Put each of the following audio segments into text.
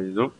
2, 1.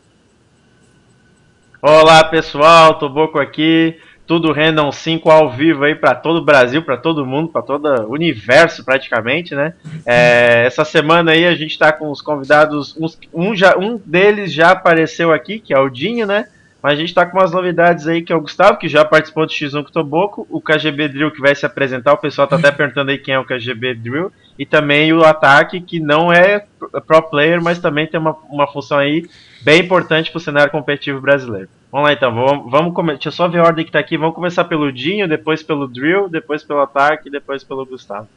Olá pessoal, Toboco aqui. Tudo Random 5 ao vivo aí para todo o Brasil, para todo mundo, para todo o universo praticamente, né? É, essa semana aí a gente está com os convidados, uns, um, já, um deles já apareceu aqui, que é o Dinho, né? Mas a gente está com umas novidades aí, que é o Gustavo, que já participou do X1 com Toboco, o KGB Drill que vai se apresentar, o pessoal tá até perguntando aí quem é o KGB Drill, e também o Ataque, que não é pro player, mas também tem uma, uma função aí bem importante para o cenário competitivo brasileiro. Vamos lá então, vamos, vamos começar. Deixa eu só ver a ordem que tá aqui. Vamos começar pelo Dinho, depois pelo Drill, depois pelo Ataque, depois pelo Gustavo.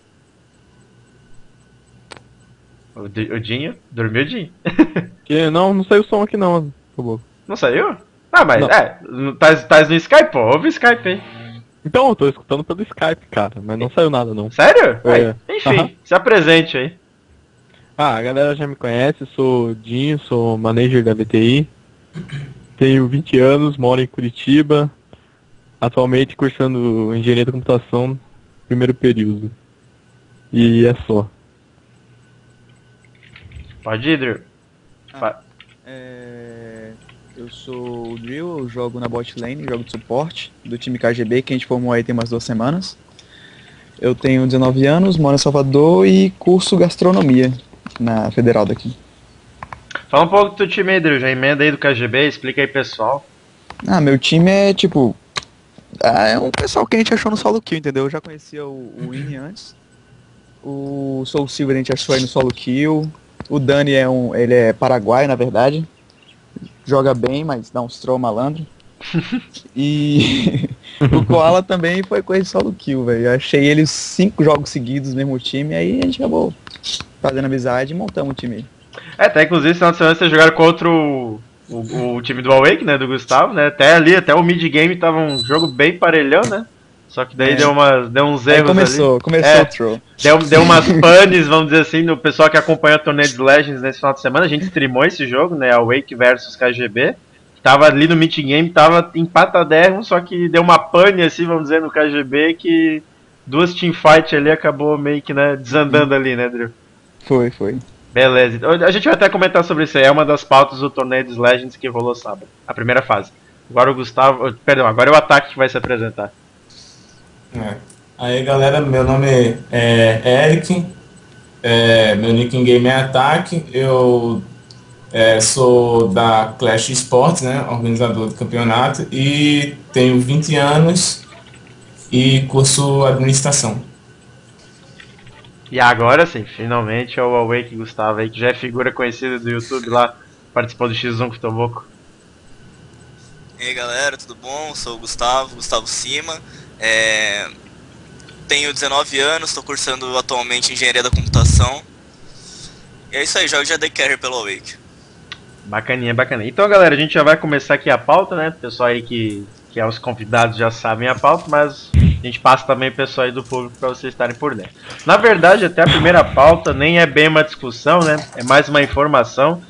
O, o Dinho? Dormiu, Dinho? que, não, não saiu o som aqui não. Não saiu? Ah, mas não. é, tá, tá no Skype, pô, ouve o Skype aí. Então, eu tô escutando pelo Skype, cara, mas não saiu nada não. Sério? É. enfim, uhum. se apresente aí. Ah, a galera já me conhece, sou Dinho, sou manager da VTI. Tenho 20 anos, moro em Curitiba. Atualmente cursando engenharia da computação, primeiro período. E é só. Pode ir, Drew. Ah, é... Eu sou o Drill, eu jogo na bot lane, jogo de suporte do time KGB, que a gente formou aí tem umas duas semanas. Eu tenho 19 anos, moro em Salvador e curso gastronomia na federal daqui. Fala um pouco do teu time aí, Drill, já emenda aí do KGB, explica aí pessoal. Ah, meu time é tipo. Ah, é um pessoal que a gente achou no solo kill, entendeu? Eu já conhecia o, o Winnie antes. O Soul Silver a gente achou aí no solo kill. O Dani é um. ele é paraguai, na verdade joga bem, mas dá uns troll malandro. e o Koala também foi com ele solo kill, velho. Achei ele cinco jogos seguidos no mesmo time, aí a gente acabou fazendo amizade e montamos o time. É, até inclusive, esse final semana vocês jogaram contra o, o, o, time do Awake, né, do Gustavo, né? Até ali, até o mid-game tava um jogo bem parelhão, né? Só que daí é. deu, uma, deu uns erros Aí começou, ali. começou é, o troll. Deu, deu umas panes, vamos dizer assim, no pessoal que acompanha o torneio de Legends nesse final de semana. A gente streamou esse jogo, né? A Wake versus KGB. Tava ali no meeting game, tava empatadérrimo, só que deu uma pane, assim, vamos dizer, no KGB, que duas teamfight ali acabou meio que, né, desandando ali, né, Drew? Foi, foi. Beleza. Então, a gente vai até comentar sobre isso aí. É uma das pautas do torneio dos Legends que rolou sábado. A primeira fase. Agora o Gustavo. Perdão, agora é o ataque que vai se apresentar. É. Aí galera, meu nome é Eric, é, meu nick em game é Ataque, eu é, sou da Clash Sports, né, organizador do campeonato, e tenho 20 anos e curso administração. E agora sim, finalmente é o Awake Gustavo aí, que já é figura conhecida do YouTube lá, participou do X1 com o Toboco. E aí galera, tudo bom? Sou o Gustavo, Gustavo Cima. É, tenho 19 anos, estou cursando atualmente Engenharia da Computação. E é isso aí, jogo de AD Carrier pelo Awake. Bacaninha, bacaninha. Então, galera, a gente já vai começar aqui a pauta, né? O pessoal aí que, que é os convidados já sabem a pauta, mas a gente passa também o pessoal aí do público para vocês estarem por dentro. Na verdade, até a primeira pauta nem é bem uma discussão, né? É mais uma informação.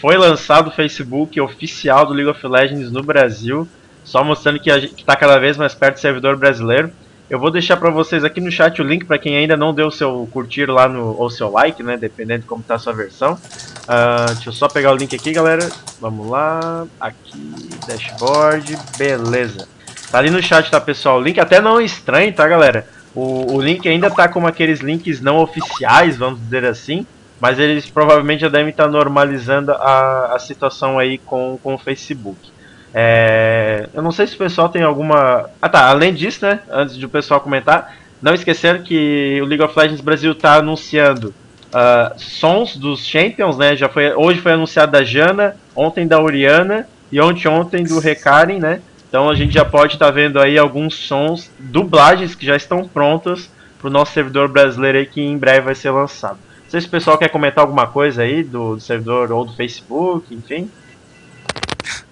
Foi lançado o Facebook oficial do League of Legends no Brasil só mostrando que está cada vez mais perto do servidor brasileiro. Eu vou deixar para vocês aqui no chat o link para quem ainda não deu seu curtir lá no ou seu like, né, dependendo de como está a sua versão. Uh, deixa eu só pegar o link aqui, galera. Vamos lá, aqui, dashboard, beleza. Tá ali no chat, tá, pessoal? O link até não é estranho, tá, galera? O, o link ainda tá como aqueles links não oficiais, vamos dizer assim, mas eles provavelmente já devem estar normalizando a, a situação aí com, com o Facebook. É, eu não sei se o pessoal tem alguma. Ah tá, além disso, né? Antes de o pessoal comentar, não esquecendo que o League of Legends Brasil está anunciando uh, sons dos Champions, né? Já foi, hoje foi anunciado da Jana, ontem da Oriana e ontem ontem do Recaren, né? Então a gente já pode estar tá vendo aí alguns sons, dublagens que já estão prontas para o nosso servidor brasileiro aí que em breve vai ser lançado. Não sei se o pessoal quer comentar alguma coisa aí do, do servidor ou do Facebook, enfim.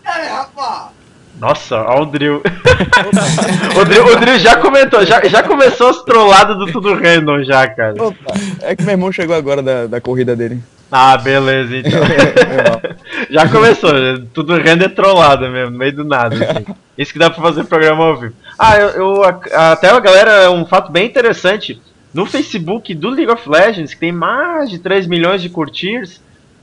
É, rapaz! Nossa, olha o Drill. o, Drill o Drill já comentou, já, já começou as trolladas do Tudo Random já, cara. Opa, é que meu irmão chegou agora da, da corrida dele. Ah, beleza, então. já começou, tudo rende é trollada mesmo, no meio do nada. Assim. Isso que dá pra fazer programa ao vivo. Ah, eu, eu até a galera, um fato bem interessante. No Facebook do League of Legends, que tem mais de 3 milhões de curtirs,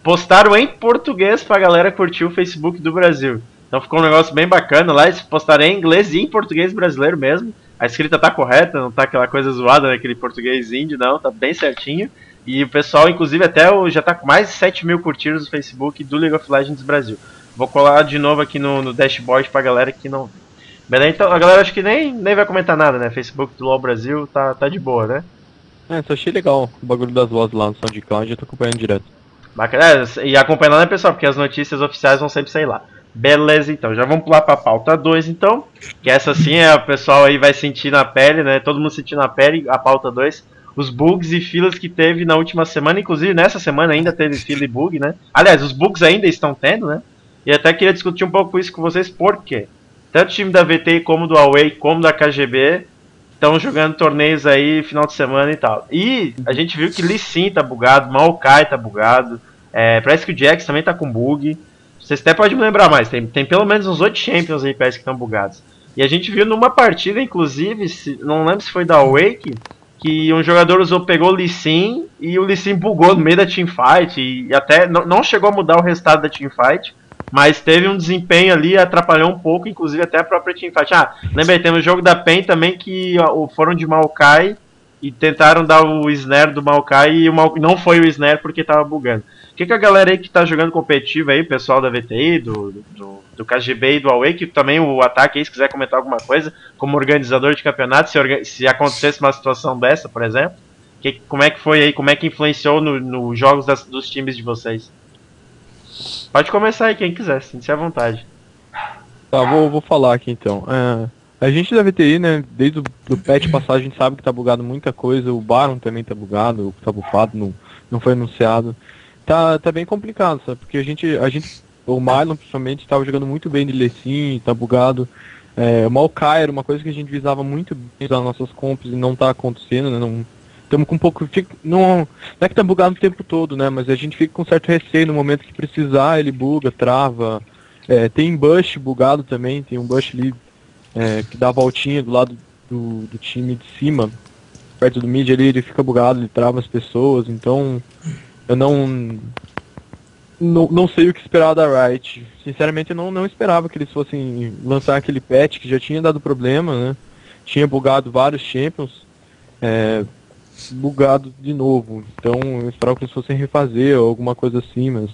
postaram em português pra galera curtir o Facebook do Brasil. Então ficou um negócio bem bacana lá, eles postaram em inglês e em português brasileiro mesmo. A escrita tá correta, não tá aquela coisa zoada, naquele português índio, não, tá bem certinho. E o pessoal, inclusive, até já tá com mais de 7 mil curtidas no Facebook do League of Legends Brasil. Vou colar de novo aqui no, no dashboard pra galera que não. Beleza? Então a galera acho que nem, nem vai comentar nada, né? Facebook do LoL Brasil tá, tá de boa, né? É, só achei legal o bagulho das vozes lá no SoundCloud, eu tô acompanhando direto. Bacana. É, e acompanhando, né, pessoal? Porque as notícias oficiais vão sempre sair lá. Beleza, então. Já vamos pular pra pauta 2, então. Que essa sim é o pessoal aí vai sentir na pele, né? Todo mundo sentir na pele a pauta 2. Os bugs e filas que teve na última semana. Inclusive, nessa semana ainda teve fila e bug, né? Aliás, os bugs ainda estão tendo, né? E até queria discutir um pouco isso com vocês, por quê? Tanto o time da VTI como do Away, como da KGB, estão jogando torneios aí final de semana e tal. E a gente viu que Lee Sin tá bugado, Maokai tá bugado, é, parece que o Jax também tá com bug. Vocês até podem me lembrar mais, tem, tem pelo menos uns 8 Champions aí parece que estão bugados. E a gente viu numa partida, inclusive, se- não lembro se foi da Awake, que um jogador usou, pegou o Lee Sin e o Lee Sin bugou no meio da teamfight e, até não, chegou a mudar o resultado da teamfight, mas teve um desempenho ali, atrapalhou um pouco, inclusive até a própria teamfight. Ah, lembrei, tem um jogo da PEN também que foram de Maokai e tentaram dar o snare do Maokai e o Mau- não foi o snare porque tava bugando. O que, que a galera aí que tá jogando competitivo aí, pessoal da VTI, do, do, do KGB e do Away, que também o ataque aí, se quiser comentar alguma coisa, como organizador de campeonato, se, se acontecesse uma situação dessa, por exemplo, que, como é que foi aí, como é que influenciou nos no jogos das- dos times de vocês? Pode começar aí, quem quiser, sinta-se à vontade. Tá, vou, vou falar aqui então. É, a gente da VTI, né, desde o do patch passado a gente sabe que tá bugado muita coisa, o Baron também tá bugado, tá bufado, não, não foi anunciado. Tá, tá bem complicado, sabe? Porque a gente, a gente, o Marlon principalmente, estava jogando muito bem de Lecim, tá bugado. É, o Maokai era uma coisa que a gente visava muito bem nas nossas comps e não tá acontecendo, né? Não, estamos com um pouco. Fica, não, não é que tá bugado o tempo todo, né? Mas a gente fica com certo receio no momento que precisar, ele buga, trava. É, tem bush bugado também, tem um bush ali é, que dá a voltinha do lado do, do time de cima, perto do mid ali, ele fica bugado, ele trava as pessoas, então eu não. Não, não sei o que esperar da Riot. Sinceramente eu não, não esperava que eles fossem lançar aquele patch que já tinha dado problema, né? Tinha bugado vários champions. É, bugado de novo. Então eu esperava que eles fossem refazer ou alguma coisa assim, mas.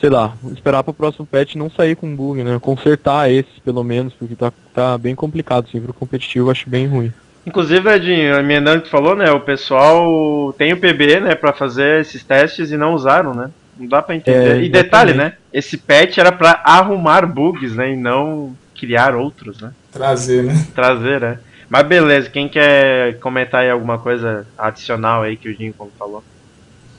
Sei lá, esperar pro próximo patch não sair com bug, né? Consertar esses pelo menos, porque tá, tá bem complicado, assim, pro competitivo eu acho bem ruim. Inclusive, Edinho, emendando o que tu falou, né? O pessoal tem o PB, né, pra fazer esses testes e não usaram, né? Não dá pra entender. É, e detalhe, né? Esse patch era pra arrumar bugs, né? E não criar outros, né? Trazer, né? Trazer, né? Mas beleza, quem quer comentar aí alguma coisa adicional aí que o como falou?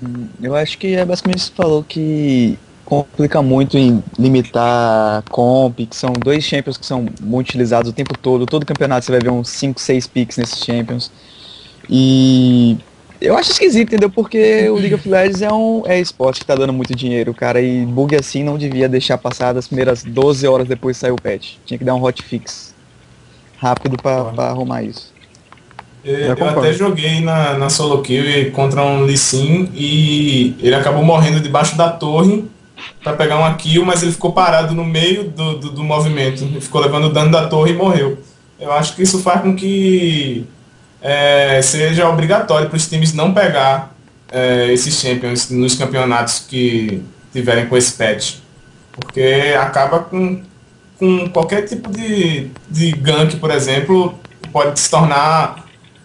Hum, Eu acho que é basicamente isso que falou que complica muito em limitar comp, que são dois champions que são muito utilizados o tempo todo. Todo campeonato você vai ver uns 5, 6 picks nesses champions. E eu acho esquisito, entendeu? Porque o League of Legends é um é esporte que tá dando muito dinheiro, cara, e bug assim não devia deixar passar das primeiras 12 horas depois de sair o patch. Tinha que dar um hotfix rápido pra, pra arrumar isso. Eu, Eu até joguei na, na solo kill contra um Lee Sin e ele acabou morrendo debaixo da torre pra pegar uma kill, mas ele ficou parado no meio do, do, do movimento. Ele ficou levando dano da torre e morreu. Eu acho que isso faz com que é, seja obrigatório para os times não pegar é, esses champions nos campeonatos que tiverem com esse patch. Porque acaba com, com qualquer tipo de, de gank, por exemplo, pode se tornar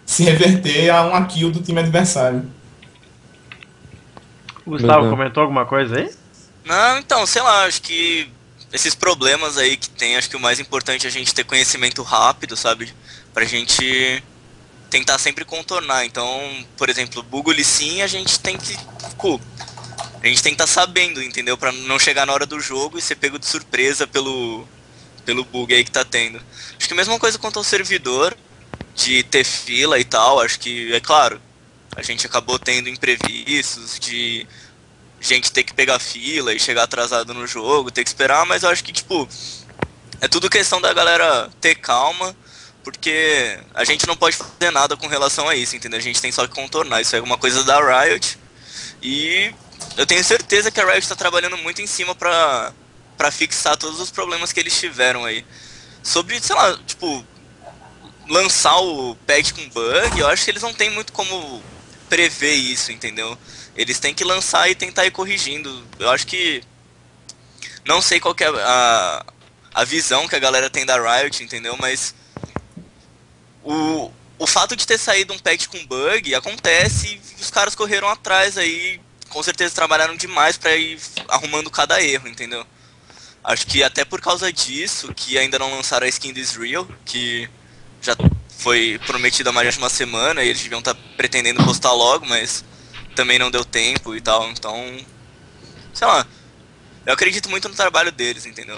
se reverter a uma kill do time adversário. O Gustavo Legal. comentou alguma coisa aí? Não, então, sei lá, acho que esses problemas aí que tem, acho que o mais importante é a gente ter conhecimento rápido, sabe? Pra gente tentar sempre contornar. Então, por exemplo, bug Lee Sin, a gente tem que. cu, a gente tem que estar sabendo, entendeu? Pra não chegar na hora do jogo e ser pego de surpresa pelo, pelo bug aí que tá tendo. Acho que a mesma coisa quanto ao servidor, de ter fila e tal, acho que, é claro, a gente acabou tendo imprevistos de gente ter que pegar fila e chegar atrasado no jogo, ter que esperar, mas eu acho que, tipo, é tudo questão da galera ter calma, porque a gente não pode fazer nada com relação a isso, entendeu? A gente tem só que contornar, isso é uma coisa da Riot, e eu tenho certeza que a Riot tá trabalhando muito em cima pra, pra fixar todos os problemas que eles tiveram aí. Sobre, sei lá, tipo, lançar o patch com bug, eu acho que eles não tem muito como prever isso, entendeu? Eles têm que lançar e tentar ir corrigindo. Eu acho que. Não sei qual é a, a visão que a galera tem da Riot, entendeu? Mas. O, o fato de ter saído um patch com bug acontece e os caras correram atrás aí. Com certeza trabalharam demais pra ir arrumando cada erro, entendeu? Acho que até por causa disso, que ainda não lançaram a skin This Real, que já foi prometida há mais de uma semana e eles deviam estar tá pretendendo postar logo, mas também não deu tempo e tal. Então, sei lá. Eu acredito muito no trabalho deles, entendeu?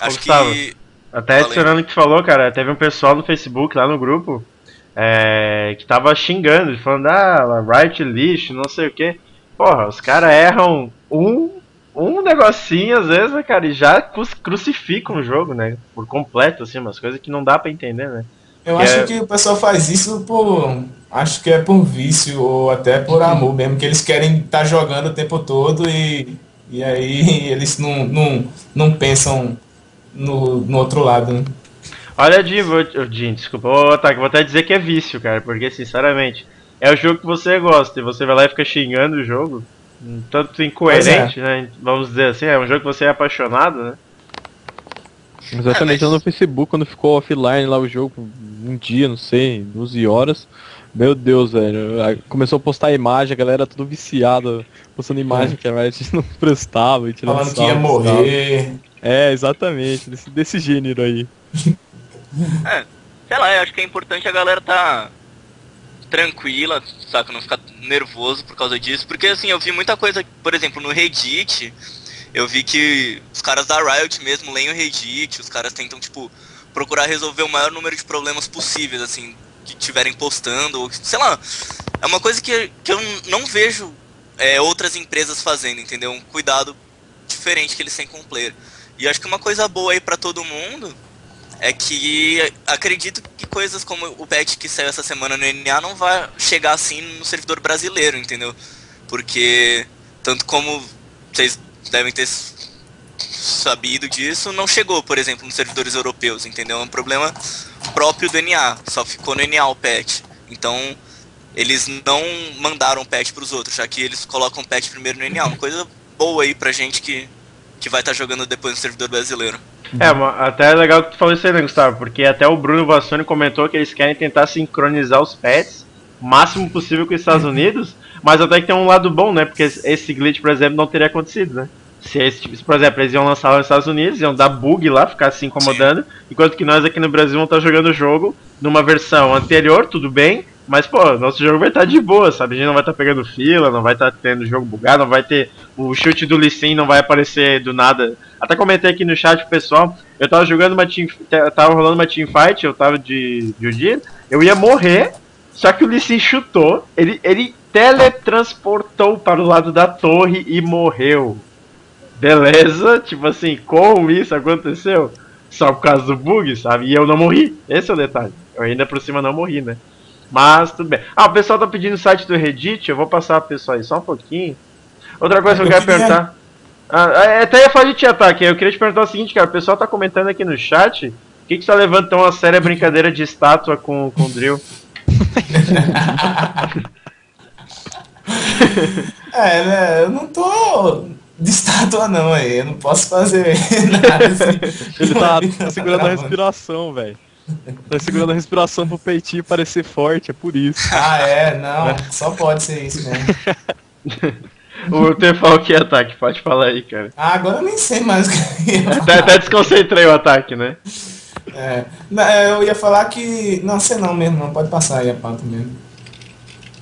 Acho Gustavo, que. Até adicionando o que tu falou, cara, teve um pessoal no Facebook lá no grupo é, que tava xingando, falando, ah, right lixo, não sei o que. Porra, os caras erram um, um negocinho às vezes, né, cara, e já crucificam o jogo, né? Por completo, assim, umas coisas que não dá para entender, né? Eu que acho é... que o pessoal faz isso por. Acho que é por vício ou até por amor mesmo, que eles querem estar tá jogando o tempo todo e, e aí eles não, não, não pensam no, no outro lado, né? Olha, Jim, vou, Jim desculpa, tá, vou até dizer que é vício, cara, porque sinceramente, é o jogo que você gosta e você vai lá e fica xingando o jogo, tanto incoerente, é. né? Vamos dizer assim, é um jogo que você é apaixonado, né? Exatamente, lá no Facebook, quando ficou offline lá o jogo, um dia, não sei, 12 horas. Meu Deus, velho. Começou a postar imagem, a galera tudo viciada, postando imagem que a gente não prestava. E Falando que ia morrer. É, exatamente, desse, desse gênero aí. É, sei lá, eu acho que é importante a galera tá tranquila, saca? Não ficar nervoso por causa disso. Porque assim, eu vi muita coisa, por exemplo, no Reddit, eu vi que os caras da Riot mesmo leem o Reddit, os caras tentam, tipo, procurar resolver o maior número de problemas possíveis, assim, que tiverem postando, ou, sei lá. É uma coisa que, que eu não vejo é, outras empresas fazendo, entendeu? Um cuidado diferente que eles têm com o player. E acho que uma coisa boa aí para todo mundo é que acredito que coisas como o patch que saiu essa semana no NA não vai chegar assim no servidor brasileiro, entendeu? Porque tanto como vocês devem ter sabido disso, não chegou, por exemplo, nos servidores europeus, entendeu? É um problema próprio do NA, só ficou no NA o patch. Então, eles não mandaram patch para os outros, já que eles colocam patch primeiro no NA. Uma coisa boa aí pra gente que, que vai estar tá jogando depois no servidor brasileiro. É, até é legal que tu falou isso aí, né, Gustavo? Porque até o Bruno Vassoni comentou que eles querem tentar sincronizar os patches o máximo possível com os Estados Unidos, mas até que tem um lado bom, né? Porque esse glitch, por exemplo, não teria acontecido, né? Se esse, tipo, por exemplo, eles iam lançar lá nos Estados Unidos, iam dar bug lá, ficar se incomodando, enquanto que nós aqui no Brasil vamos estar jogando o jogo numa versão anterior, tudo bem, mas pô, nosso jogo vai estar de boa, sabe? A gente não vai estar pegando fila, não vai estar tendo jogo bugado, não vai ter o chute do Lee não vai aparecer do nada. Até comentei aqui no chat pro pessoal, eu tava jogando uma team, tava rolando uma team fight, eu tava de de eu ia morrer, só que o Lee chutou, ele ele teletransportou para o lado da torre e morreu. Beleza, tipo assim, como isso aconteceu? Só por causa do bug, sabe? E eu não morri. Esse é o detalhe. Eu ainda por cima não morri, né? Mas tudo bem. Ah, o pessoal tá pedindo o site do Reddit, eu vou passar pro pessoal aí só um pouquinho. Outra coisa que eu quero perguntar. Ah, é, até ia falar de te ataque, eu queria te perguntar o seguinte, cara, o pessoal tá comentando aqui no chat, o que, que você tá levando tão a sério a brincadeira de estátua com, com o drill? é, né, eu não tô de estátua não aí, eu não posso fazer nada assim. Ele tá, tá segurando a respiração, velho. Tá segurando a respiração pro peitinho parecer forte, é por isso. Ah, é? Não, só pode ser isso mesmo. o Tefal que é ataque, pode falar aí, cara. Ah, agora eu nem sei mais o que eu ia até, até desconcentrei o ataque, né? É, eu ia falar que. Não sei não mesmo, não pode passar aí a pauta mesmo.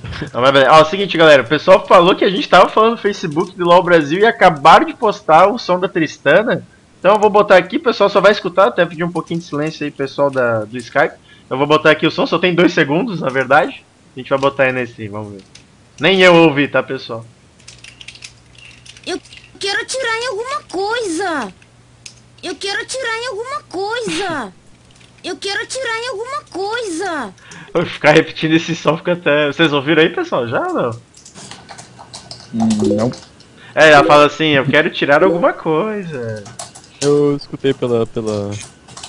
Não, mas, ó, é o seguinte, galera, o pessoal falou que a gente tava falando no Facebook do LOL Brasil e acabaram de postar o som da Tristana. Então eu vou botar aqui, o pessoal só vai escutar, até pedir um pouquinho de silêncio aí, pessoal da, do Skype. Eu vou botar aqui o som, só tem dois segundos, na verdade. A gente vai botar aí nesse, vamos ver. Nem eu ouvi, tá, pessoal? Eu quero atirar em alguma coisa. Eu quero atirar em alguma coisa. Eu quero atirar em alguma coisa. Vou ficar repetindo esse som fica até. Vocês ouviram aí, pessoal? Já ou não? Hum, não. É, ela fala assim, eu quero tirar alguma coisa. Eu escutei pela, pela,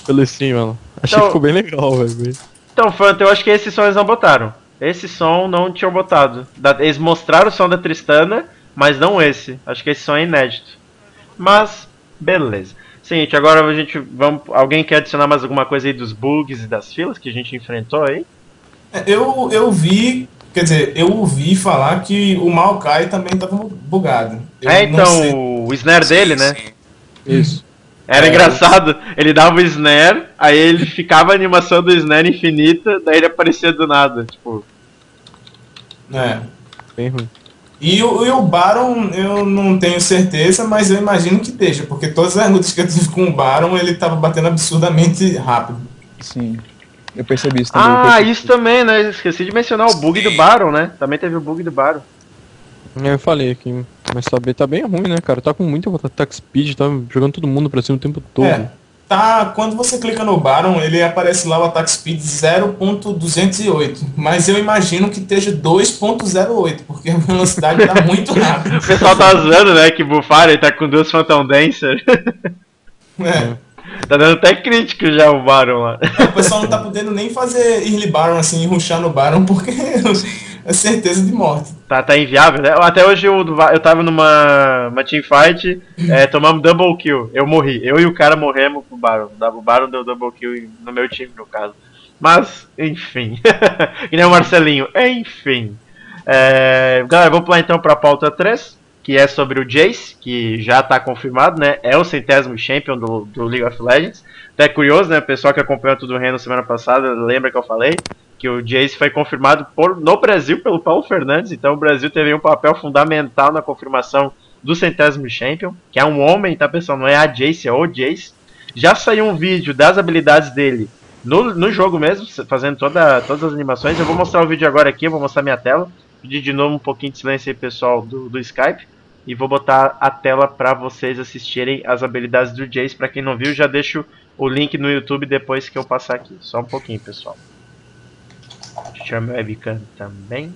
pelo stream, ela. Achei Então- que ficou bem legal, velho. Então, Fanta, eu acho que esse som eles não botaram. Esse som não tinham botado. Da- Eles mostraram o som da Tristana, mas não esse. Acho que esse som é inédito. Mas, beleza. Seguinte, agora a gente. Vamos, alguém quer adicionar mais alguma coisa aí dos bugs e das filas que a gente enfrentou aí? É, Eu, eu vi, quer dizer, eu ouvi falar que o Maokai também tava bugado. Eu é, não sei. então, o snare dele, né? Sim. Isso. Era É, engraçado, ele dava o snare, aí ele ficava a animação do snare infinita, daí ele aparecia do nada, tipo. É. Bem ruim. E o, e o Baron, eu não tenho certeza, mas eu imagino que esteja, porque todas as lutas que eu tive com o Baron, ele tava batendo absurdamente rápido. Sim. Eu percebi isso também. Ah, percebi. isso também, né? Esqueci de mencionar o bug do Baron, né? Também teve o bug do Baron. Eu falei aqui, mas saber tá bem ruim, né, cara? Tá com muita attack speed, tá jogando todo mundo pra cima o tempo todo. É. Tá, quando você clica no Baron, ele aparece lá o attack speed 0.208, mas eu imagino que esteja 2.08, porque a velocidade tá muito rápida. O pessoal tá zoando, né? Que bufaram, ele tá com duas Phantom Dancer. É. tá dando até crítico já o Baron lá. O pessoal não tá podendo nem fazer early Baron assim, rushar no Baron, porque é certeza de morte. Tá, tá inviável, né? Até hoje eu, eu tava numa uma teamfight, é, tomamos double kill. Eu morri. Eu e o cara morremos pro Baron. O Baron deu double kill no meu time, no caso. Mas, enfim. e nem o Marcelinho. Enfim. É, galera, vamos pular então pra pauta 3, que é sobre o Jace, que já tá confirmado, né? É o centésimo champion do, do League of Legends. Até curioso, né? O pessoal que acompanhou tudo o Reno semana passada, lembra que eu falei que o Jace foi confirmado por, no Brasil pelo Paulo Fernandes, então o Brasil teve um papel fundamental na confirmação do centésimo champion, que é um homem, tá pessoal? Não é a Jace, é o Jace. Já saiu um vídeo das habilidades dele no, no jogo mesmo, fazendo toda, todas as animações. Eu vou mostrar o vídeo agora aqui, eu vou mostrar minha tela. Pedir de novo um pouquinho de silêncio aí, pessoal, do, do Skype. E vou botar a tela para vocês assistirem as habilidades do Jace. Para quem não viu, já deixo o link no YouTube depois que eu passar aqui. Só um pouquinho, pessoal. Chama o webcam também.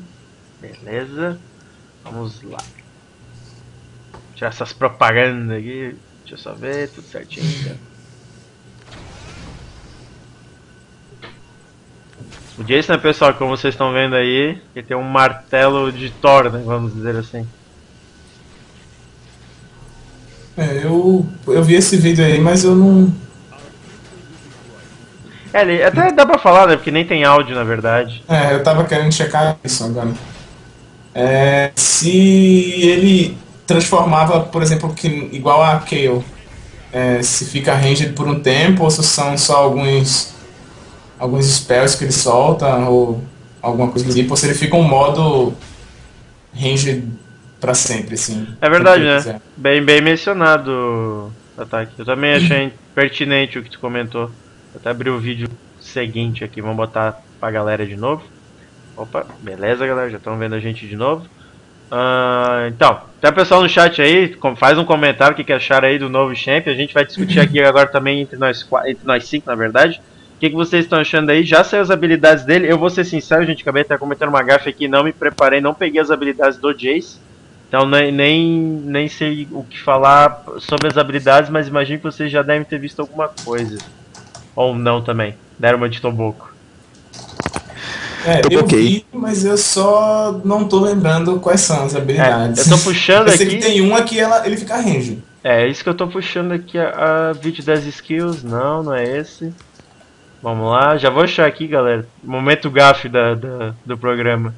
Beleza. Vamos lá. Tirar essas propagandas aqui. Deixa eu só ver, tudo certinho. né? O Jason, né, pessoal, como vocês estão vendo aí, ele tem um martelo de Thor, né, vamos dizer assim. É, eu, eu vi esse vídeo aí, mas eu não. É, até dá pra falar, né, porque nem tem áudio, na verdade. É, eu tava querendo checar isso agora. É, se ele transformava, por exemplo, que, igual a Kayle, é, se fica ranged por um tempo, ou se são só alguns alguns spells que ele solta, ou alguma coisa do tipo, ou se ele fica um modo ranged pra sempre, assim. É verdade, né? quiser. Bem, bem mencionado, Ataque. Eu também achei pertinente o que tu comentou. Vou até abrir o vídeo seguinte aqui, vamos botar pra galera de novo. Opa, beleza, galera, já estão vendo a gente de novo. Ah, então, até o pessoal no chat aí, faz um comentário o que, que acharam aí do novo champ. A gente vai discutir aqui agora também entre nós, entre nós cinco, na verdade. O que, que vocês estão achando aí? Já saiu as habilidades dele. Eu vou ser sincero, gente, acabei até cometendo uma gafe aqui, não me preparei, não peguei as habilidades do Jace. Então nem, nem, nem sei o que falar sobre as habilidades, mas imagino que vocês já devem ter visto alguma coisa. Ou não também. Deram uma de Tomboco. É, Eu eu, vi, mas eu só não tô lembrando quais são as É, habilidades. eu tô puxando Eu sei aqui. que tem uma que ela, ele fica range. É, isso que eu tô puxando aqui a, a vídeo das skills. Não, não é esse. Vamos lá, já vou achar aqui, galera. Momento gafe da, da- do programa.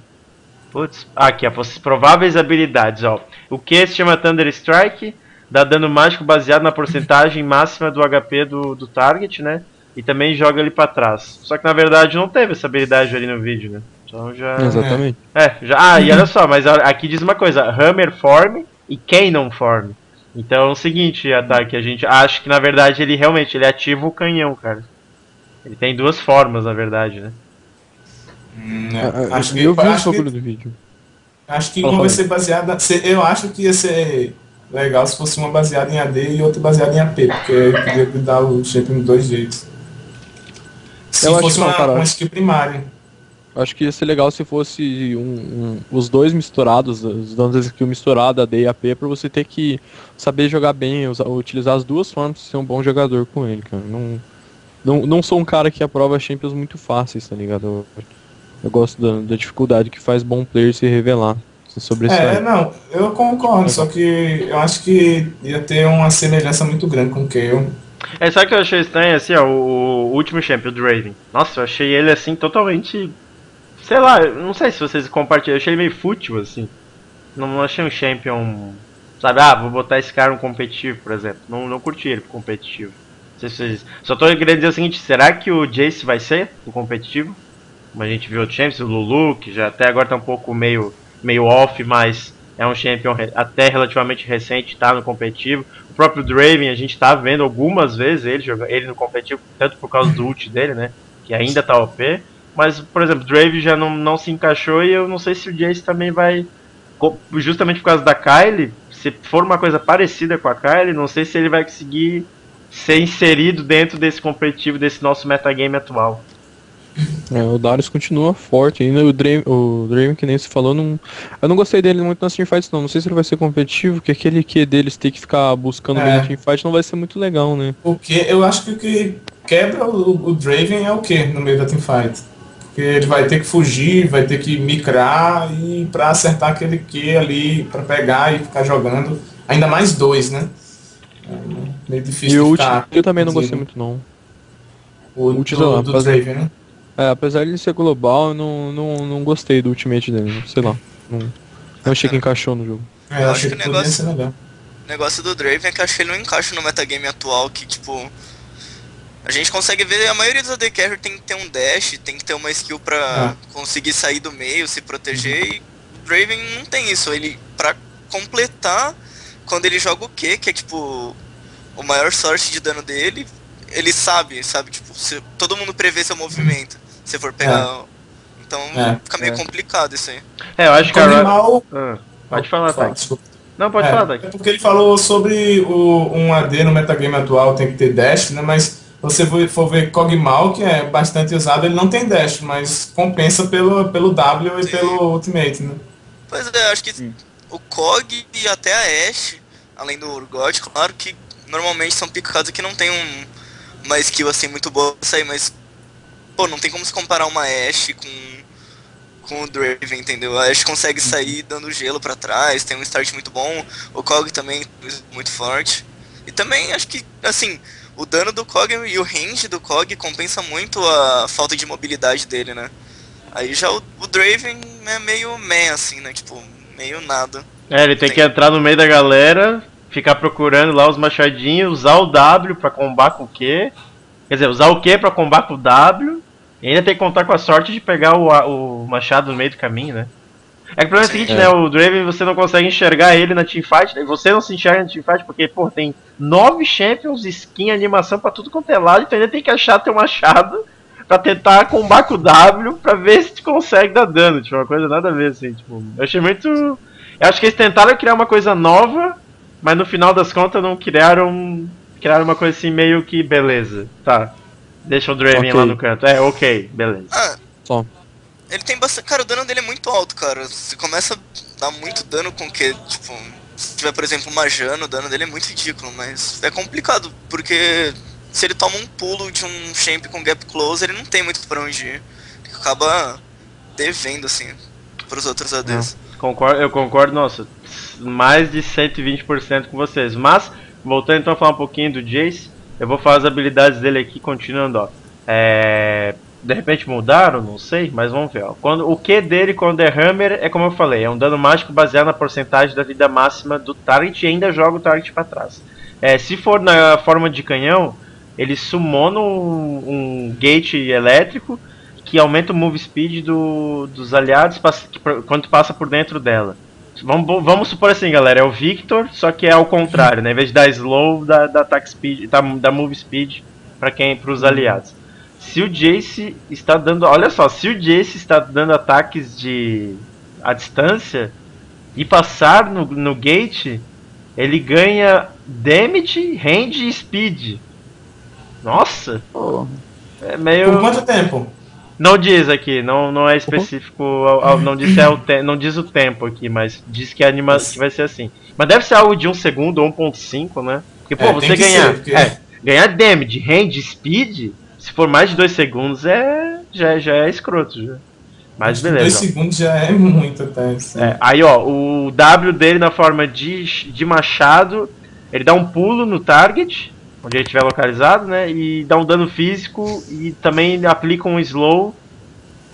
Putz, aqui, as prováveis habilidades, ó. O que se chama Thunder Strike, dá dano mágico baseado na porcentagem máxima do HP do, do target, né? E também joga ele pra trás. Só que na verdade não teve essa habilidade ali no vídeo, né? Então já. Exatamente. É, já, ah, e olha só, mas aqui diz uma coisa: Hammer Form e Cannon Form. Então é o seguinte, ataque, a gente acha que na verdade ele realmente ele ativa o canhão, cara. Ele tem duas formas, na verdade, né? Hum, Ah, ah, acho que, eu vi o acho que, bagulho do vídeo. acho que uma vai ser baseada. se- Eu acho que ia ser legal se fosse uma baseada em AD e outra baseada em AP, porque podia dar o shape de dois jeitos. Se Eu fosse não, uma, uma skill primária. Acho que ia ser legal se fosse um, um- os dois misturados, os danos de skill misturado, AD e AP, pra você ter que saber jogar bem, usar- utilizar as duas formas pra ser um bom jogador com ele, cara. Não, não, não sou um cara que aprova Champions muito fáceis, tá ligado? Eu, eu gosto da, da dificuldade que faz bom player se revelar, se É, sobressair. não, eu concordo, só que eu acho que ia ter uma semelhança muito grande com o Kayle. É, sabe o que eu achei estranho, assim, ó, o, o último champion, o Draven. Nossa, eu achei ele, assim, totalmente... Sei lá, eu não sei se vocês compartilham, eu achei ele meio fútil, assim. Não, não achei um champion... Sabe, ah, vou botar esse cara no competitivo, por exemplo. Não, não curti ele pro competitivo. Não sei se vocês... Só tô querendo dizer o seguinte, será que o Jace vai ser o competitivo? Como a gente viu o Champions, o Lulu, que já até agora tá um pouco meio, meio off, mas é um champion até relativamente recente, tá no competitivo. O próprio Draven, a gente tá vendo algumas vezes ele, ele no competitivo, tanto por causa do ult dele, né? Que ainda tá OP. Mas, por exemplo, Draven já não, não se encaixou e eu não sei se o Jace também vai. Justamente por causa da Kylie, se for uma coisa parecida com a Kylie, não sei se ele vai conseguir ser inserido dentro desse competitivo, desse nosso metagame atual. É, o Darius continua forte ainda. O Draven, o Draven, que nem se falou, não, eu não gostei dele muito nas teamfights, não. Não sei se ele vai ser competitivo, porque aquele que deles ter que ficar buscando É. teamfight não vai ser muito legal, né? Porque eu acho que o que quebra o, o Draven é o que no meio da teamfight? Porque ele vai ter que fugir, vai ter que micrar e pra acertar aquele Q ali, pra pegar e ficar jogando. Ainda mais dois, né? É meio E difícil o de ult ficar. eu também não gostei muito, não. O ult do, do fazer- Draven, né? É, apesar de ele ser global, eu não, não, não gostei do ultimate dele, sei lá. Não, não achei que encaixou no jogo. É, eu acho que o negócio-. O negócio do Draven é que eu acho que ele não encaixa no metagame atual, que tipo. A gente consegue ver, a maioria dos AD Carry tem que ter um dash, tem que ter uma skill pra conseguir sair do meio, se proteger, e o Draven não tem isso. Ele, pra completar, quando ele joga o Q, que é tipo o maior source de dano dele, ele sabe, sabe? Tipo, se, todo mundo prevê seu movimento, se for pegar. Então É. fica meio É. complicado isso aí. É, eu acho que a Riot- Animal... Ah, Pode falar, Fala, tá? desculpa. Não, pode é, falar, É porque ele falou sobre o, um AD no metagame atual tem que ter dash, né? Mas você for ver Kog'Maw, que é bastante usado, ele não tem dash, mas compensa pelo, pelo W e Sim. pelo Ultimate, né? Pois é, acho que o Kog e até a Ashe, além do Urgot, claro que normalmente são picados que não tem um, uma skill assim muito boa pra sair, mas pô, não tem como se comparar uma Ashe com, com o Draven, entendeu? A Ashe consegue sair dando gelo pra trás, tem um start muito bom, o Kog também muito forte. E também acho que, assim, o dano do Kog e o range do Kog compensa muito a falta de mobilidade dele, né? Aí já o, o Draven é meio meh, assim, né? Tipo, meio nada. É, ele tem Tem. que entrar no meio da galera, ficar procurando lá os machadinhos, usar o W pra combar com o Q. Quer dizer, usar o Q pra combar com o W. E ainda tem que contar com a sorte de pegar o, o machado no meio do caminho, né? É que o problema é o seguinte, É. né? O Draven você não consegue enxergar ele na teamfight, né? Você não se enxerga na teamfight porque, pô, tem nove champions, skin, animação pra tudo quanto é lado, então ainda tem que achar teu machado pra tentar combar com o W pra ver se tu consegue dar dano. Tipo, uma coisa nada a ver, assim, tipo. Eu achei muito. Eu acho que eles tentaram criar uma coisa nova, mas no final das contas não criaram. Criaram uma coisa assim meio que beleza. Tá. Deixa o Draven Ok. lá no canto. É, ok, beleza. Ah, Só. ele tem bastante. Cara, o dano dele é muito alto, cara. Você começa a dar muito dano com o que, tipo. Se tiver, por exemplo, uma Jana, o dano dele é muito ridículo, mas é complicado, porque se ele toma um pulo de um champ com gap close, ele não tem muito pra onde ir. Ele acaba devendo, assim, pros outros ADs. Concordo, eu concordo, nossa, mais de 120% com vocês. Mas, voltando então a falar um pouquinho do Jace, eu vou falar as habilidades dele aqui, continuando, ó. É, de repente mudaram, não sei, mas vamos ver, ó. Quando, o Q dele quando é Hammer é como eu falei, é um dano mágico baseado na porcentagem da vida máxima do target e ainda joga o target pra trás. É, se for na forma de canhão, ele sumona um, um gate elétrico que aumenta o move speed do- dos aliados quando passa por dentro dela. Vamos, vamos supor assim, galera, é o Victor, só que é ao contrário, né? Em vez de dar slow, dá, dá attack speed, dá, dá move speed para quem, para os aliados. Se o Jace está dando, olha só, se o Jace está dando ataques de à distância e passar no, no gate, ele ganha damage, range e speed. Nossa, Pô, é meio Por quanto tempo? Não diz aqui, não, não é específico, ao- ao- não, diz é o te- não diz o tempo aqui, mas diz que a animação que vai ser assim. Mas deve ser algo de 1 segundo ou 1.5, né? Porque, pô, É, você ganhar, ser, porque- é, ganhar damage, range, speed, se for mais de 2 segundos, é, já, já é escroto, já. Mas Dois beleza. ó. segundos já é muito até. assim. É, aí, ó, o W dele na forma de, de machado, ele dá um pulo no target, onde ele estiver localizado, né? E dá um dano físico e também aplica um slow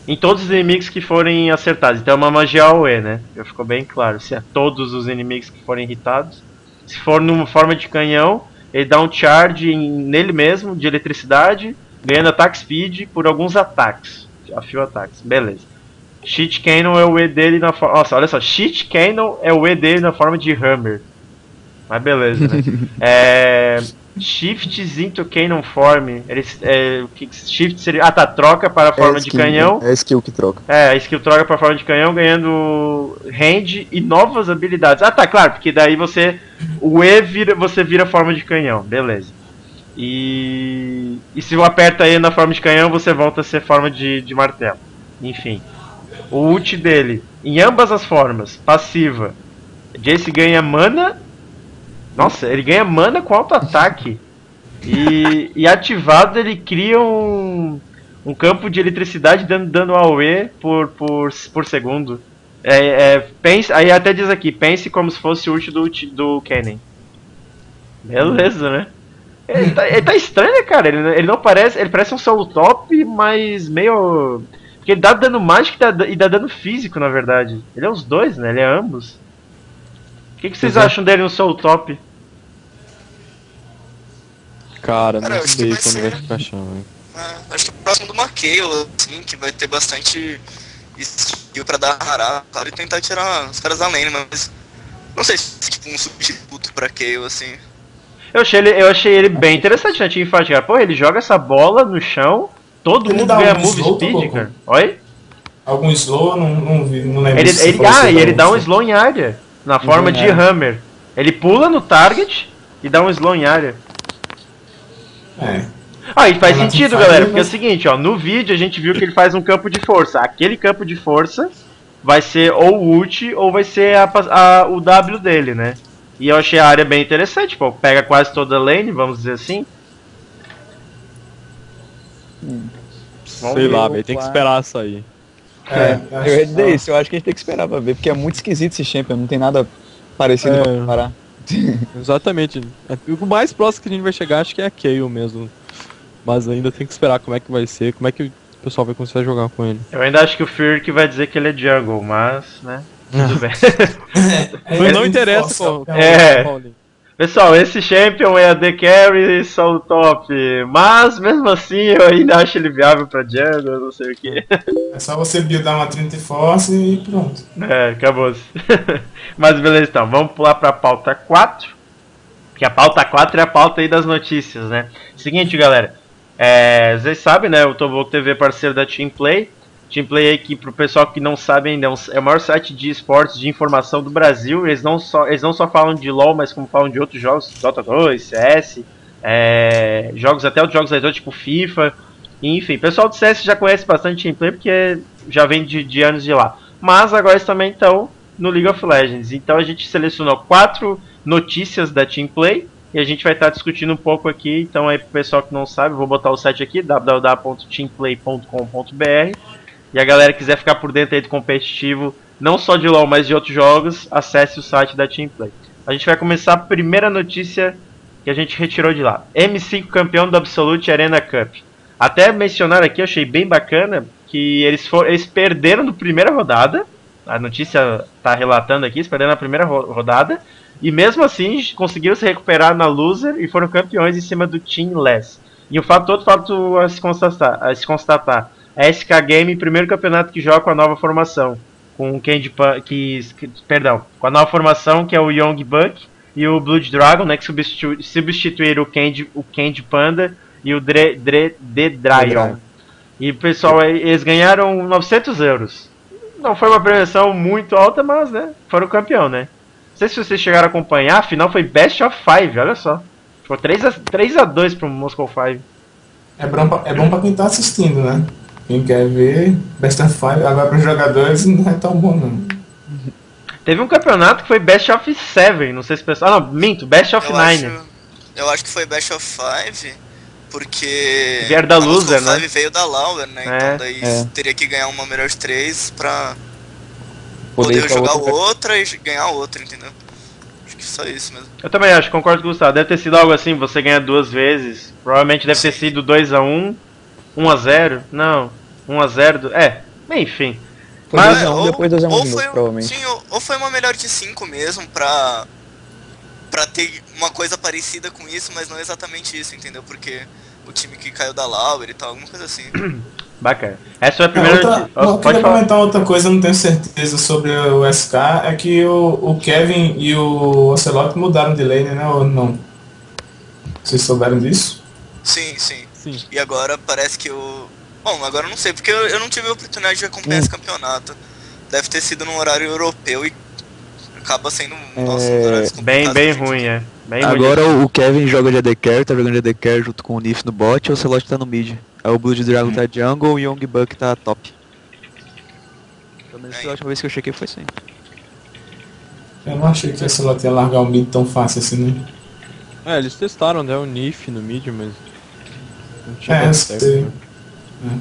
em todos os inimigos que forem acertados. Então é uma magia AOE, né? Já ficou bem claro. Se é todos os inimigos que forem irritados. Se for numa forma de canhão, ele dá um charge em- nele mesmo, de eletricidade, ganhando attack speed por alguns ataques. A few ataques. Beleza. Shit Cannon é o E dele na forma. Nossa, olha só. Shit Cannon é o E dele na forma de Hammer. Mas beleza, né? é. Shifts into Cannon Form. Eles, é, o que shift seria. Ah, tá. Troca para a forma é de canhão. É skill que troca. É, a skill troca para forma de canhão, ganhando range e novas habilidades. Ah, tá, claro, porque daí você. O E vira, você vira forma de canhão, beleza. E. E se eu aperta E na forma de canhão, você volta a ser forma de, de martelo. Enfim. O ult dele, em ambas as formas, passiva. Jace ganha mana. Nossa, ele ganha mana com alto ataque. E, e ativado ele cria um, um campo de eletricidade dando dano ao por, por, por segundo. É, é, pense, aí até diz aqui, pense como se fosse o ult do, do Kennen. Beleza, né? Ele tá, ele tá estranho, né, cara? Ele, ele não parece. Ele parece um solo top, mas meio. Porque ele dá dano mágico e dá, e dá dano físico, na verdade. Ele é os dois, né? Ele é ambos. O que, que vocês acham dele no solo top? Cara, Cara, não que sei quando vai ficar chão. É, acho que é próximo do Maqueo, assim, que vai ter bastante skill pra dar hará, claro, e tentar tirar os caras da lane, mas não sei se tipo um substituto pra Kayle, assim. Eu achei ele, eu achei ele bem interessante na teamfight, cara. Pô, ele joga essa bola no chão, todo Ele mundo dá ganha um move slow, tá speed, cara. Oi? Algum slow, eu não, não vi, não lembro Ele, se ele, ah, e ele dá um algum- slow em área, na forma de área. hammer. Ele pula no target e dá um slow em área. É. Ah, e faz sentido, galera, porque é o seguinte, ó, no vídeo a gente viu que ele faz um campo de força. Aquele campo de força vai ser ou o ult ou vai ser a a- o W dele, né? E eu achei a área bem interessante, pô, pega quase toda a lane, vamos dizer assim. Vamos Sei ver. lá, velho, tem que esperar sair. É, acho- Eu ia dizer isso, eu acho que a gente tem que esperar pra ver, porque é muito esquisito esse champion, não tem nada parecido É. pra comparar. Exatamente. O mais próximo que a gente vai chegar acho que é a Kayle mesmo. Mas ainda tem que esperar como é que vai ser, como é que o pessoal vai começar a jogar com ele. Eu ainda acho que o Fear que vai dizer que ele é jungle, mas, né? Tudo bem. É, não é, interessa qual É. Pessoal, esse champion é a The Carry e solo top, mas mesmo assim eu ainda acho ele viável pra jungle, não sei o que. É só você buildar uma 30 force e pronto. É, acabou. mas beleza então, vamos pular pra pauta 4. Que a pauta 4 é a pauta aí das notícias, né? Seguinte, galera. É, vocês sabem, né? O Toboco TV é parceiro da Team Play. Team Play aí que pro pessoal que não sabe ainda é é o maior site de esportes de informação do Brasil. Eles não só, eles não só falam de LoL, mas como falam de outros jogos, Dota 2, CS, é, jogos até outros jogos aí, tipo FIFA. Enfim, o pessoal do CS já conhece bastante Team Play porque já vem de, de anos de lá. Mas agora eles também estão no League of Legends. Então a gente selecionou quatro notícias da Team Play e a gente vai estar discutindo um pouco aqui. Então aí pro pessoal que não sabe, vou botar o site aqui www.teamplay.com.br e a galera quiser ficar por dentro aí do competitivo, não só de LoL, mas de outros jogos, acesse o site da Team Play. A gente vai começar a primeira notícia que a gente retirou de lá. M5 campeão do Absolute Arena Cup. Até mencionar aqui, eu achei bem bacana que eles, for, eles perderam no primeira rodada. A notícia está relatando aqui, eles perderam na primeira ro- rodada. E mesmo assim conseguiram se recuperar na loser e foram campeões em cima do Team Less. E o fato, outro fato a se constatar, a se constatar a SK Game, primeiro campeonato que joga com a nova formação. Com o Candy Pan, que, que- Perdão, com a nova formação que é o Young Buck e o Blood Dragon, né? Que substitu, substituíram o Candy, o Candy Panda e o Dre, Dre, The Dryon. E pessoal, aí, eles ganharam 900 euros. Não foi uma premiação muito alta, mas né, foram campeão, né? Não sei se vocês chegaram a acompanhar, a final foi Best of 5, olha só. Ficou 3 a, 3 a 2 pro Moscow 5. É bom, pra, é bom pra quem tá assistindo, né? Quem quer ver, Best of Five, agora para os jogadores não é tão bom não. Teve um campeonato que foi Best of Seven, não sei se o pessoal. Ah, não, minto, Best of Eu Nine. acho, eu acho que foi Best of Five, porque. Vieram da a Loser, né? Five veio da Lauer, né? É, então daí é. teria que ganhar uma melhor de três pra Poder poder, jogar outra- outra e ganhar outra, entendeu? Acho que só isso mesmo. Eu também acho, concordo com o Gustavo. Deve ter sido algo assim, você ganha duas vezes. Provavelmente deve ter sido 2x1, 1x0. Não, 1x0. do- É, enfim. Foi Mas- 2 a 1 ou, depois 2 a 1 ou de foi, novo, provavelmente. Sim, ou, ou foi uma melhor de 5 mesmo pra. pra ter uma coisa parecida com isso, mas não exatamente isso, entendeu? Porque o time que caiu da Lauer e tal, alguma coisa assim. Bacana. Essa foi a É, primeira. outra, Ó, eu pode queria falar. comentar outra coisa, eu não tenho certeza sobre o SK, é que o, o Kevin e o Ocelot mudaram de lane, né? Ou não? Vocês souberam disso? Sim, sim. Sim. E agora parece que o. Bom, agora eu não sei, porque eu, eu não tive a oportunidade de acompanhar esse campeonato. Deve ter sido num horário europeu e acaba sendo. Nossa, É, um Bem, bem ruim, é. Bem ruim. Agora o Kevin joga de AD Carry, tá jogando de AD Carry junto com o Nif no bot e o Celot tá no mid. Aí o Blood Dragon tá jungle e o Young Buck tá top. Pelo menos Aí. a última vez que eu chequei foi assim. Eu não achei que o Ocelot ia largar o mid tão fácil assim, né? É, eles testaram né, o NIF no mid, mas. É, certo, sei. né?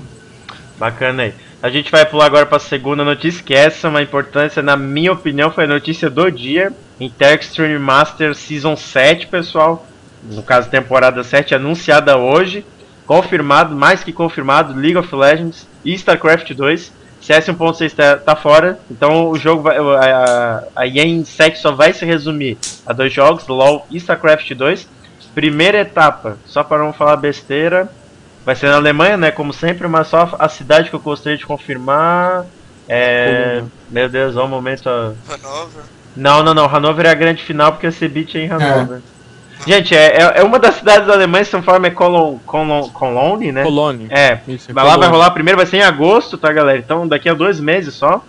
Bacana aí. A gente vai pular agora para a segunda notícia, que essa é uma importância, na minha opinião, foi a notícia do dia. Interextreme Master Season 7, pessoal. No caso, temporada 7, anunciada hoje. Confirmado, mais que confirmado, League of Legends e StarCraft 2. CS 1.6 tá, tá fora, então o jogo vai, a, a EA em 7 só vai se resumir a dois jogos, LoL e StarCraft 2. Primeira etapa, só para não falar besteira, Vai ser na Alemanha, né? Como sempre, mas só a cidade que eu gostaria de confirmar. É. Meu Deus, olha o momento. Hanover. Não, não, não. Hannover é a grande final porque a Cebit é em Hannover. Gente, é, é, é uma das cidades da Alemanha, se não for, é Cologne, Cologne, Cologne, né? Cologne. É, Isso, é Vai lá, vai Cologne. rolar primeiro, vai ser em agosto, tá, galera? Então daqui a dois meses só.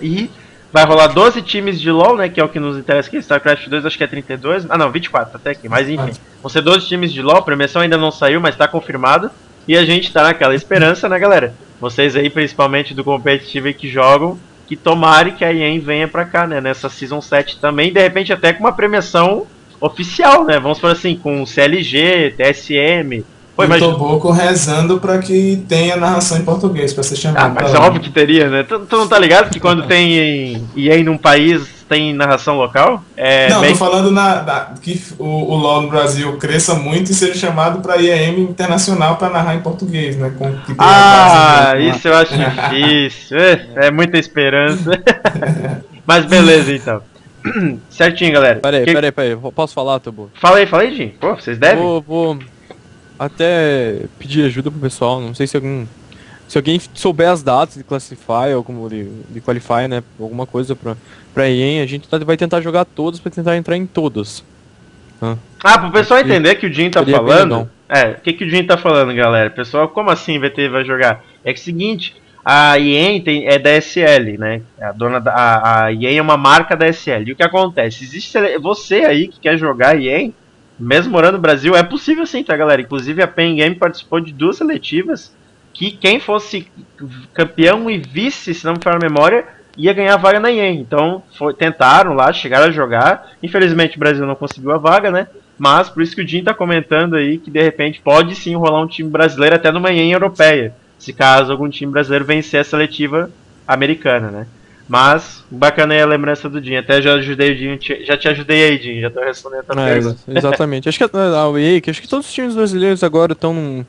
E vai rolar 12 times de LoL, né? Que é o que nos interessa aqui. StarCraft 2 acho que é 32. Ah, não, 24 até aqui. Mas enfim. Vão ser 12 times de LoL. A premiação ainda não saiu, mas tá confirmado. E a gente tá naquela esperança, né, galera? Vocês aí, principalmente do competitivo aí que jogam, que tomare que a EA venha pra cá, né? Nessa Season 7 também. De repente até com uma premiação oficial, né? Vamos por assim, com CLG, TSM. Pô, tô pouco rezando pra que tenha narração em português, pra ser chamado. Ah, mas pra é óbvio que teria, né? Tu, tu não tá ligado que quando tem EA num país tem narração local? É Não, meio tô falando na, da- que o, o LoL no Brasil cresça muito e seja chamado pra IEM internacional pra narrar em português, né? Com, que tem a Ah, base isso eu acho difícil. É, é muita esperança. Mas beleza, então. Certinho, galera. Pera aí, Que- pera aí, pera aí. Eu Posso falar, Tobo? Fala aí, fala aí, Jim. Pô, vocês devem? Vou, vou até pedir ajuda pro pessoal. Não sei se algum. Se alguém souber as datas de Classify ou como de, de Qualify, né? Alguma coisa pra, pra EA, a gente tá- vai tentar jogar todas pra tentar entrar em todas. Ah, pro pessoal entender que o Jim tá falando. legal. É, o que, que o Jim tá falando, galera? Pessoal, como assim VT vai jogar? É que é o seguinte, a EA tem, é da SL, né? A, dona da, a, a EA é uma marca da SL. E o que acontece? Existe você aí que quer jogar EA, mesmo morando no Brasil, é possível sim, tá, galera? Inclusive a Pen Game participou de duas seletivas que quem fosse campeão e vice, se não me falha a memória, ia ganhar a vaga na EA. Então, foi, tentaram lá, chegaram a jogar. Infelizmente o Brasil não conseguiu a vaga, né? Mas por isso que o Jim tá comentando aí que de repente pode sim rolar um time brasileiro até numa EA europeia. Se caso algum time brasileiro vencer a seletiva americana, né? Mas, bacana aí a lembrança do Jim. Até já ajudei o te- já te ajudei aí, Jim. Já tô respondendo a tua É, pergunta. exatamente. acho que a, a EA, que acho que todos os times brasileiros agora estão num,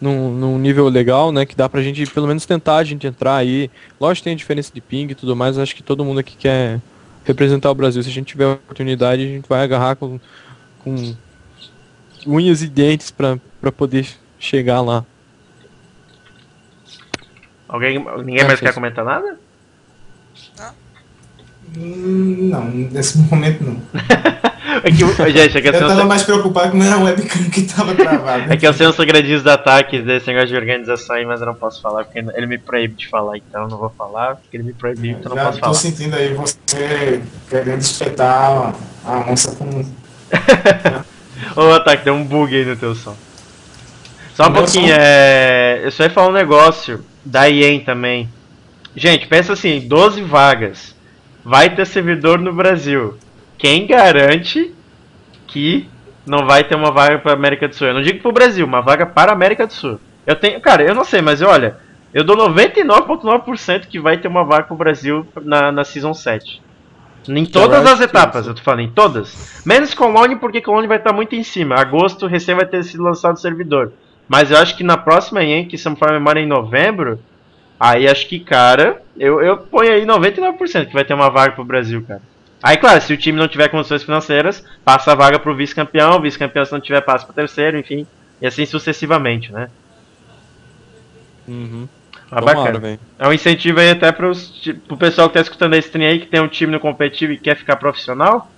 num, num nível legal, né? Que dá pra gente pelo menos tentar a gente entrar aí. Lógico que tem a diferença de ping e tudo mais, acho que todo mundo aqui quer representar o Brasil. Se a gente tiver a oportunidade, a gente vai agarrar com, com unhas e dentes pra, pra poder chegar lá. Alguém, ninguém mais Não, quer comentar nada? Hum, Não, nesse momento não. É que, o- gente, é que eu Eu tava mais preocupado com a webcam que tava travada. é que eu sei uns segredinhos da ataque desse negócio de organização aí, mas eu não posso falar, porque ele me proíbe de falar, então eu não vou falar, porque ele me proibiu, então eu não posso tô falar. sentindo aí você querendo espetar a, onça com. Ô, Ataque, deu um bug aí no teu som. Só um pouquinho, é... Eu só ia falar um negócio. da IEM também. Gente, pensa assim, 12 vagas. Vai ter servidor no Brasil. Quem garante que não vai ter uma vaga para América do Sul? Eu não digo para o Brasil, uma vaga para a América do Sul. Eu tenho, cara, eu não sei, mas olha, eu dou 99.9% que vai ter uma vaga para o Brasil na, na Season 7. Em todas as etapas, eu tô falando, em todas. Menos Colônia, porque Colônia vai estar muito em cima. Agosto recém vai ter sido lançado o servidor. Mas eu acho que na próxima EN, que se não for memória em novembro, aí acho que, cara, eu, eu ponho aí 99% que vai ter uma vaga pro Brasil, cara. Aí, claro, se o time não tiver condições financeiras, passa a vaga pro vice-campeão, vice-campeão se não tiver, passa pro terceiro, enfim. E assim sucessivamente, né? Uhum. Ah, Tomara, bacana. É um incentivo aí até pros, pro pessoal que tá escutando esse stream aí, que tem um time no competitivo e quer ficar profissional.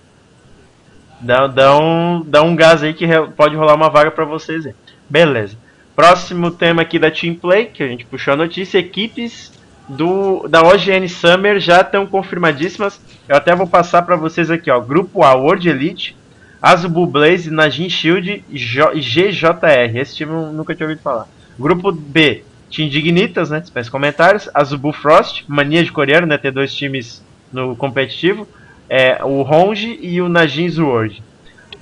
Dá, dá, um, dá um gás aí que pode rolar uma vaga pra vocês aí. Beleza. Próximo tema aqui da Team Play, que a gente puxou a notícia, equipes do, da OGN Summer já estão confirmadíssimas. Eu até vou passar pra vocês aqui, ó. Grupo A, World Elite, Azubu Blaze, Najin Shield e GJR. Esse time eu nunca tinha ouvido falar. Grupo B, Team Dignitas, né? Dispensa comentários. Azubu Frost, mania de coreano, né? Ter dois times no competitivo. É, o Honji e o Najin Sword.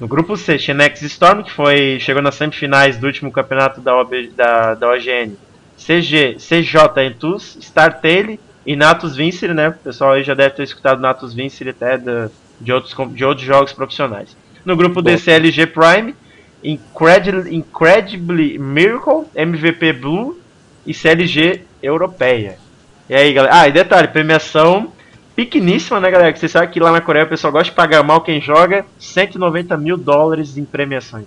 No grupo C, Shenex Storm, que foi, chegou nas semifinais do último campeonato da, OB, da, da OGN. CG, CJ Entus, Startail e Natus Vincere, né? O pessoal aí já deve ter escutado Natus Vincere até da- de, outros, de outros jogos profissionais. No grupo D, CLG Prime, Incredibly, Incredibly Miracle, MVP Blue e CLG Europeia. E aí, galera? Ah, e detalhe, premiação pequeníssima, né, galera? Que você sabe que lá na Coreia o pessoal gosta de pagar mal quem joga 190 mil dólares em premiações.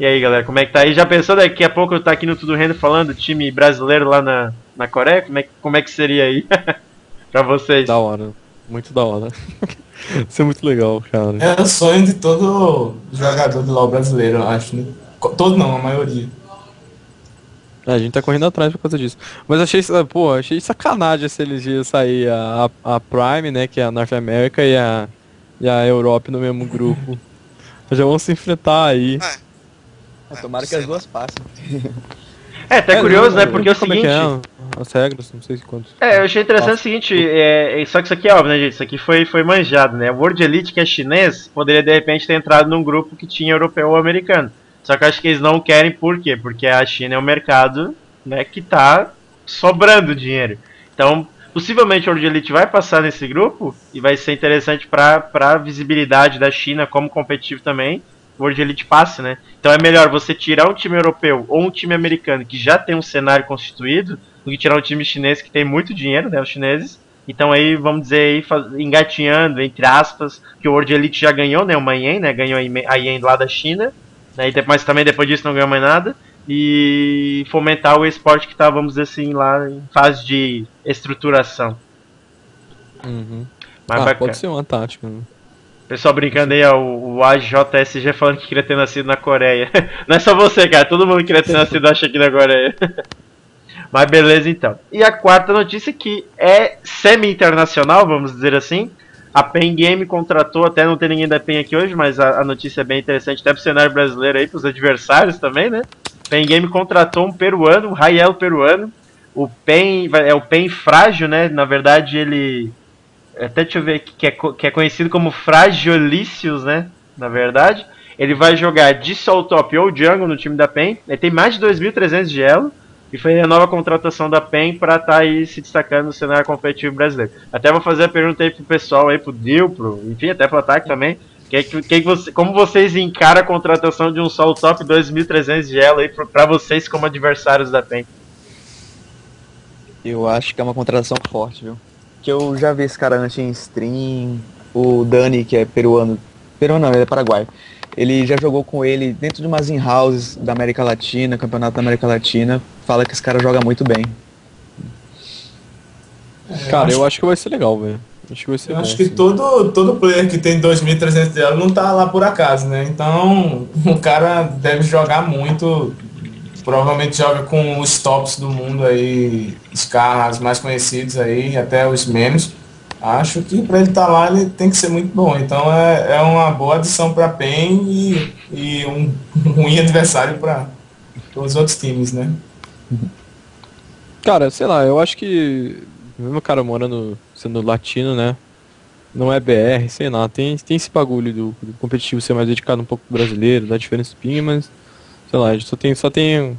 E aí, galera, como é que tá aí? Já pensou daqui a pouco eu tá aqui no Tudo Rendo falando do time brasileiro lá na, na Coreia? Como é, que- como é que seria aí? pra vocês. Da hora. Muito da hora. Isso é muito legal, cara. É o sonho de todo jogador de LoL brasileiro, eu acho, né? Todo não, a maioria. É, a gente tá correndo atrás por causa disso. Mas achei, pô, achei sacanagem se eles iam sair a, a, a Prime, né, que é a North America e a, e a Europe no mesmo grupo. Já vão se enfrentar aí. É, tomara que as duas passem. É, até É, curioso, não, né? Porque é o como seguinte. é, as regras, não sei quantos. É, eu achei interessante o seguinte, é, é- só que isso aqui é óbvio, né, gente? Isso aqui foi, foi manjado, né? O World Elite, que é chinês, poderia de repente ter entrado num grupo que tinha europeu ou americano. Só que eu acho que eles não querem, por quê? Porque a China é um mercado né, que tá sobrando dinheiro. Então, possivelmente World Elite vai passar nesse grupo e vai ser interessante para a visibilidade da China como competitivo também. World Elite passe, né? Então é melhor você tirar um time europeu ou um time americano que já tem um cenário constituído do que tirar um time chinês que tem muito dinheiro, né? Os chineses. Então aí, vamos dizer aí, engatinhando, entre aspas, que o World Elite já ganhou, né? Uma Yen, né? Ganhou a Yen lá da China. Né? Mas também depois disso não ganhou mais nada. E fomentar o esporte que tá, vamos dizer assim, lá em fase de estruturação. Uhum. Mas ah, bacana. pode ser uma tática. Né? Pessoal brincando aí, ó, o, AJSG falando que queria ter nascido na Coreia. Não é só você, cara, todo mundo queria ter nascido, acho, aqui na Coreia. Mas beleza, então. E a quarta notícia que é semi-internacional, vamos dizer assim. A Pen Game contratou, até não tem ninguém da Pen aqui hoje, mas a, a notícia é bem interessante, até pro cenário brasileiro aí, pros adversários também, né? Pen Game contratou um peruano, um Raiel peruano. O Pen, é o Pen frágil, né? Na verdade, ele até deixa eu ver aqui, que é, que é conhecido como Fragilicious, né? Na verdade. Ele vai jogar de Soul Top ou Jungle no time da PEN. Ele tem mais de 2.300 de elo. E foi a nova contratação da PEN para estar aí se destacando no cenário competitivo brasileiro. Até vou fazer a pergunta aí pro pessoal aí, pro Dil, pro, enfim, até pro ataque também. Que, que, que você, como vocês encaram a contratação de um Soul Top 2.300 de elo aí para vocês como adversários da PEN? Eu acho que é uma contratação forte, viu? Que eu já vi esse cara antes em stream, o Dani, que é peruano. Peruano não, ele é paraguaio. Ele já jogou com ele dentro de umas in-houses da América Latina, campeonato da América Latina. Fala que esse cara joga muito bem. Cara, acho- eu acho que vai ser legal, velho. Acho que vai ser Eu bom. acho que sim. todo, todo player que tem 2.300 de elo não tá lá por acaso, né? Então, o cara deve jogar muito. Provavelmente joga com os tops do mundo aí, os carros mais conhecidos aí, até os menos. Acho que para ele estar lá ele tem que ser muito bom. Então é, é uma boa adição para PEN e, e um ruim adversário para os outros times, né? Cara, sei lá, eu acho que mesmo o cara morando, sendo latino, né? Não é BR, sei lá, tem, tem esse bagulho do, do competitivo ser mais dedicado um pouco pro brasileiro, da diferença espinha, mas sei lá, só tem, só tem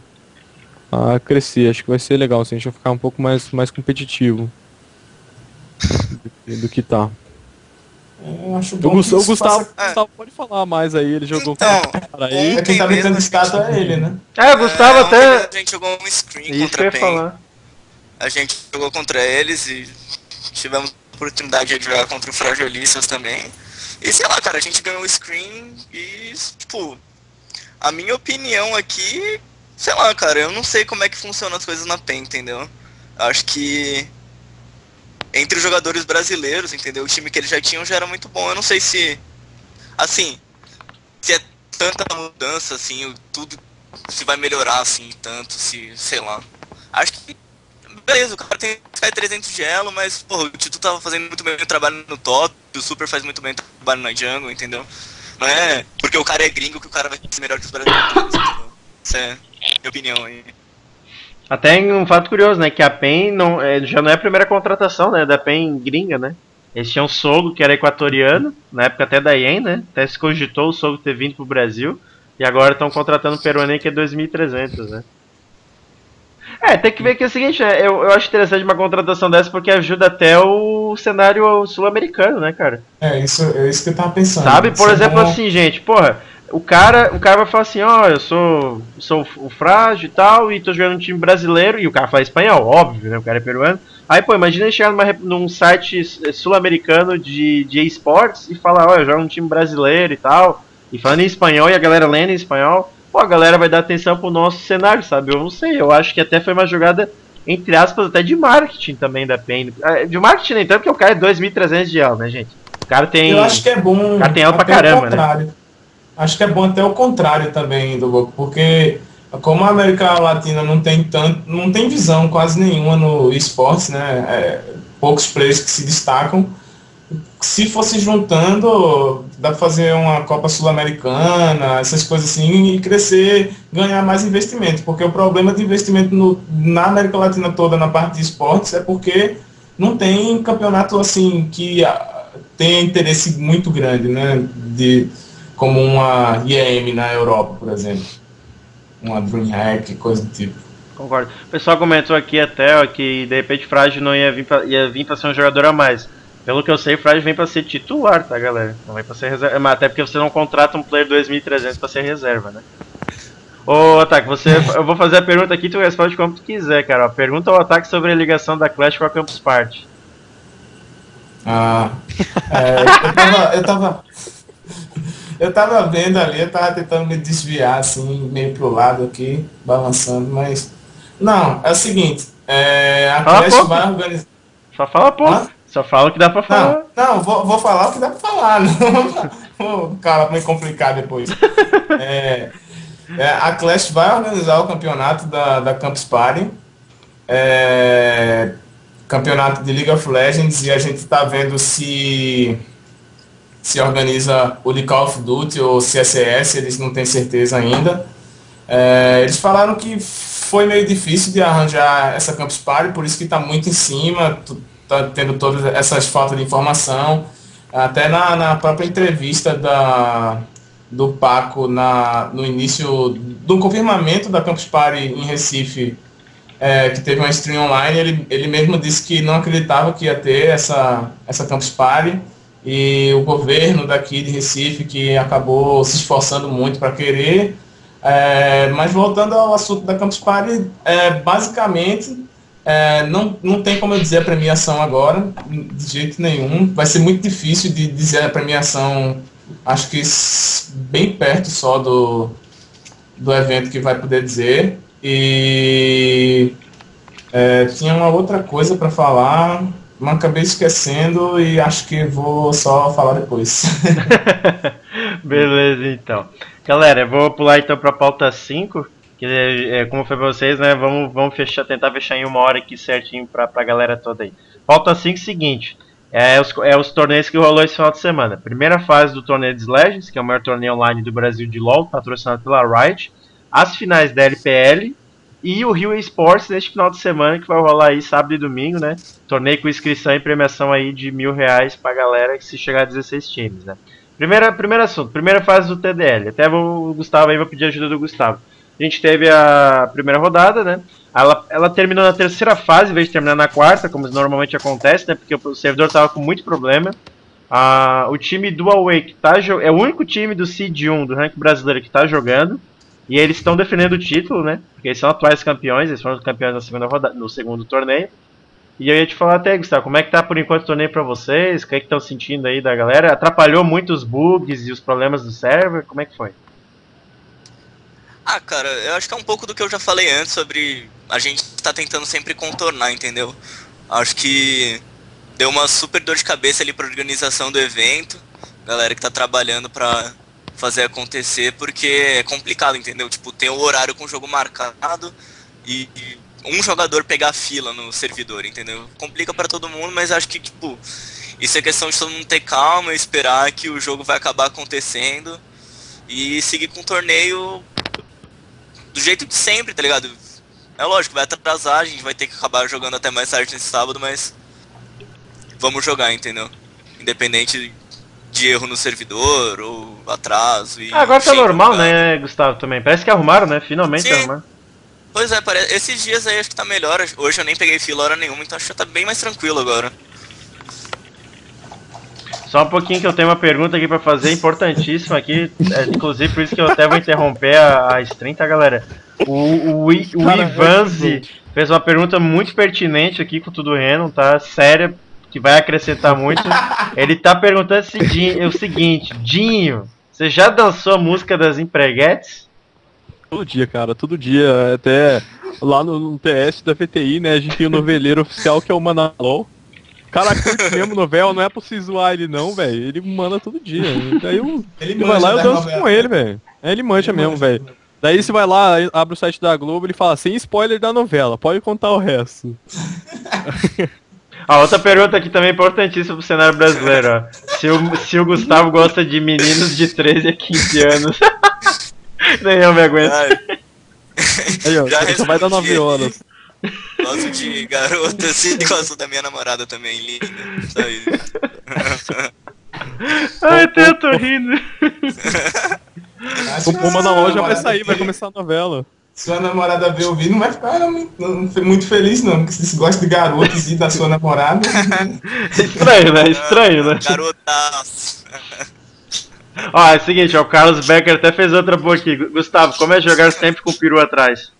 a crescer. Acho que vai ser legal se a gente ficar um pouco mais, mais competitivo do, que- do que tá. Eu acho O bom que Gustavo, o isso Gustavo, É. Gustavo pode falar mais aí, ele jogou Então, com cara aí. É quem tá brincando escada é ele, né? É, o Gustavo É, até. A gente jogou um screen Isso que eu contra ia a PEN. falar. A gente jogou contra eles e tivemos a oportunidade de jogar contra o Fragilícios também. E sei lá, cara, a gente ganhou o screen e, tipo, a minha opinião aqui, sei lá, cara, eu não sei como é que funcionam as coisas na PEN, entendeu? Acho que entre os jogadores brasileiros, entendeu? O time que eles já tinham já era muito bom. Eu não sei se, assim, se é tanta mudança, assim, tudo se vai melhorar, assim, tanto, se, sei lá. Acho que beleza, o cara tem Sky 300 de elo, mas, porra, o Tito tava fazendo muito bem o trabalho no top, o Super faz muito bem o trabalho na jungle, entendeu? Não é porque o cara é gringo que o cara vai ser melhor que os brasileiros, entendeu? Isso é minha opinião aí. Até um fato curioso, né? Que a PEN não, é, já não é a primeira contratação, né? Da PEN gringa, né? Eles tinham o Sogo, que era equatoriano, na época até da IEM, né? Até se cogitou o Sogo ter vindo pro Brasil. E agora estão contratando o Peruanê, que é 2.300, né? É, tem que ver que é o seguinte, né? Eu, eu acho interessante uma contratação dessa porque ajuda até o cenário sul-americano, né, cara? É, isso, é isso que eu tava pensando. Sabe, por é exemplo, assim, gente, porra, o cara, o cara vai falar assim, ó, eu sou, sou o frágil e tal, e tô jogando um time brasileiro, e o cara fala espanhol, óbvio, né? O cara é peruano. Aí, pô, imagina ele chegar numa, num site s- sul-americano de, de esportes e falar, ó, eu jogo um time brasileiro e tal, e falando em espanhol e a galera lendo em espanhol, pô, a galera vai dar atenção pro nosso cenário, sabe? Eu não sei, eu acho que até foi uma jogada, entre aspas, até de marketing também da PEN. É, De marketing nem tanto, porque o cara é 2.300 de elo, né, gente? O cara tem. Eu acho que é bom. O cara tem elo pra caramba, né? Acho que é bom até o contrário também do Boca, porque como a América Latina não tem tanto, não tem visão quase nenhuma no esportes, né? É, poucos players que se destacam. Se fosse juntando, dá pra fazer uma Copa Sul-Americana, essas coisas assim, e crescer, ganhar mais investimento. Porque o problema de investimento no- na América Latina toda na parte de esportes é porque não tem campeonato assim que tenha interesse muito grande, né? De, como uma IEM na Europa, por exemplo. Uma DreamHack, coisa do tipo. Concordo. O pessoal comentou aqui até ó, que de repente Frágil não ia vir pra, ia vir pra ser um jogador a mais. Pelo que eu sei, o Frágil vem pra ser titular, tá, galera? Não vem pra ser reserva. Mas Até porque você não contrata um player 2300 pra ser reserva, né? Ô, Ataque, você, eu vou fazer a pergunta aqui tu responde como tu quiser, cara. Pergunta ao Ataque sobre a ligação da Clash com a Campus Party. Ah, é, eu tava, eu tava, eu tava vendo ali, eu tava tentando me desviar assim, meio pro lado aqui, balançando, mas não, é o seguinte, é, a Fala pouco. vai organizar. Só fala pouco. Hã? Só fala o que dá pra falar. Não, não, vou, vou falar o que dá pra falar, não o cara me complicar depois. É, é, a Clash vai organizar o campeonato da, da Campus Party. É, campeonato de League of Legends e a gente está vendo se se organiza o de Call of Duty ou CSS, eles não têm certeza ainda. É, eles falaram que foi meio difícil de arranjar essa Campus Party, por isso que está muito em cima, tu- tá tendo todas essas faltas de informação. Até na, na própria entrevista da, do Paco na, no início do confirmamento da Campus Party em Recife, é, que teve uma stream online, ele, ele mesmo disse que não acreditava que ia ter essa, essa Campus Party e o governo daqui de Recife que acabou se esforçando muito para querer. É, mas voltando ao assunto da Campus Party, é, basicamente é, não, não tem como eu dizer a premiação agora, de jeito nenhum. Vai ser muito difícil de dizer a premiação, acho que bem perto só do, do evento que vai poder dizer. E é, tinha uma outra coisa para falar, mas acabei esquecendo e acho que vou só falar depois. Beleza, então. Galera, eu vou pular então pra pauta 5. Que é, como foi pra vocês, né? Vamos, vamos fechar, tentar fechar em uma hora aqui certinho pra, pra galera toda aí. Pauta 5 seguinte. É os, é os torneios que rolou esse final de semana. Primeira fase do torneio de Legends, que é o maior torneio online do Brasil de LoL, patrocinado pela Riot. As finais da LPL, E o Rio Esportes neste final de semana, que vai rolar aí sábado e domingo, né? Torneio com inscrição e premiação aí de mil reais pra galera que se chegar a 16 times, né? Primeira, primeiro assunto, primeira fase do TDL. Até vou, o Gustavo aí, vou pedir ajuda do Gustavo. A gente teve a primeira rodada, né? Ela, ela terminou na terceira fase, em vez de terminar na quarta, como normalmente acontece, né? Porque o servidor tava com muito problema. Ah, o time do Awake tá, é o único time do Seed 1 do ranking brasileiro que tá jogando. E eles estão defendendo o título, né? Porque eles são atuais campeões, eles foram campeões na segunda roda, no segundo torneio. E eu ia te falar até, Gustavo, como é que tá por enquanto o torneio pra vocês? O que é que estão sentindo aí da galera? Atrapalhou muito os bugs e os problemas do server? Como é que foi? Ah, cara, eu acho que é um pouco do que eu já falei antes sobre a gente tá tentando sempre contornar, entendeu? Acho que deu uma super dor de cabeça ali pra organização do evento, galera que tá trabalhando pra fazer acontecer, porque é complicado, entendeu? Tipo, tem o horário com o jogo marcado e e um jogador pegar fila no servidor, entendeu? Complica pra todo mundo, mas acho que, tipo, isso é questão de todo mundo ter calma, esperar que o jogo vai acabar acontecendo e seguir com o torneio do jeito de sempre, tá ligado? É lógico, vai atrasar, a gente vai ter que acabar jogando até mais tarde nesse sábado, mas vamos jogar, entendeu? Independente de erro no servidor ou atraso. E, Ah, agora tá normal, né, Gustavo, também. Parece que arrumaram, né? Finalmente Sim. arrumaram. Pois é, parece, esses dias aí acho que tá melhor. Hoje eu nem peguei fila hora nenhuma, então acho que tá bem mais tranquilo agora. Só um pouquinho que eu tenho uma pergunta aqui pra fazer, importantíssima aqui. é, inclusive, por isso que eu até vou interromper a, a stream, tá, galera? O, o, o Cara, Ivanzi fez uma pergunta muito pertinente aqui com tudo Renan, tá? Séria, que vai acrescentar muito. Ele tá perguntando se Dinho- é o seguinte, Dinho, você já dançou a música das empreguetes? Todo dia, cara, todo dia. Até lá no, no TS da VTI, né, a gente tem o noveleiro oficial que é o Manalol. Cara curte mesmo novela, não é pra se zoar ele não, velho. Ele manda todo dia. Daí eu, Ele ele vai lá e eu danço novelas. com ele, velho. É, ele mancha Ele mesmo, velho. Daí você vai lá, abre o site da Globo, ele fala sem spoiler da novela, pode contar o resto. A outra pergunta aqui também importantíssima pro cenário brasileiro, ó. Se o, se o Gustavo gosta de meninos de 13 a 15 anos. Nem eu me aguento. Ai, Aí, ó, Já só vai dar respondi. 9 horas. gosto de garotas e gosto da minha namorada também, linda. Só isso. Ai, até eu tô rindo. O, que o Manalol já vai sair, vai começar a novela. Sua namorada ver o vídeo não vai ficar não, não, muito feliz não, porque se gosta de garotos e da sua namorada. Estranho, né? Estranho, né? Garotas. Ó, é o seguinte, ó, o Carlos Becker até fez outra boa aqui. Gu- Gustavo, como é jogar sempre com o peru atrás?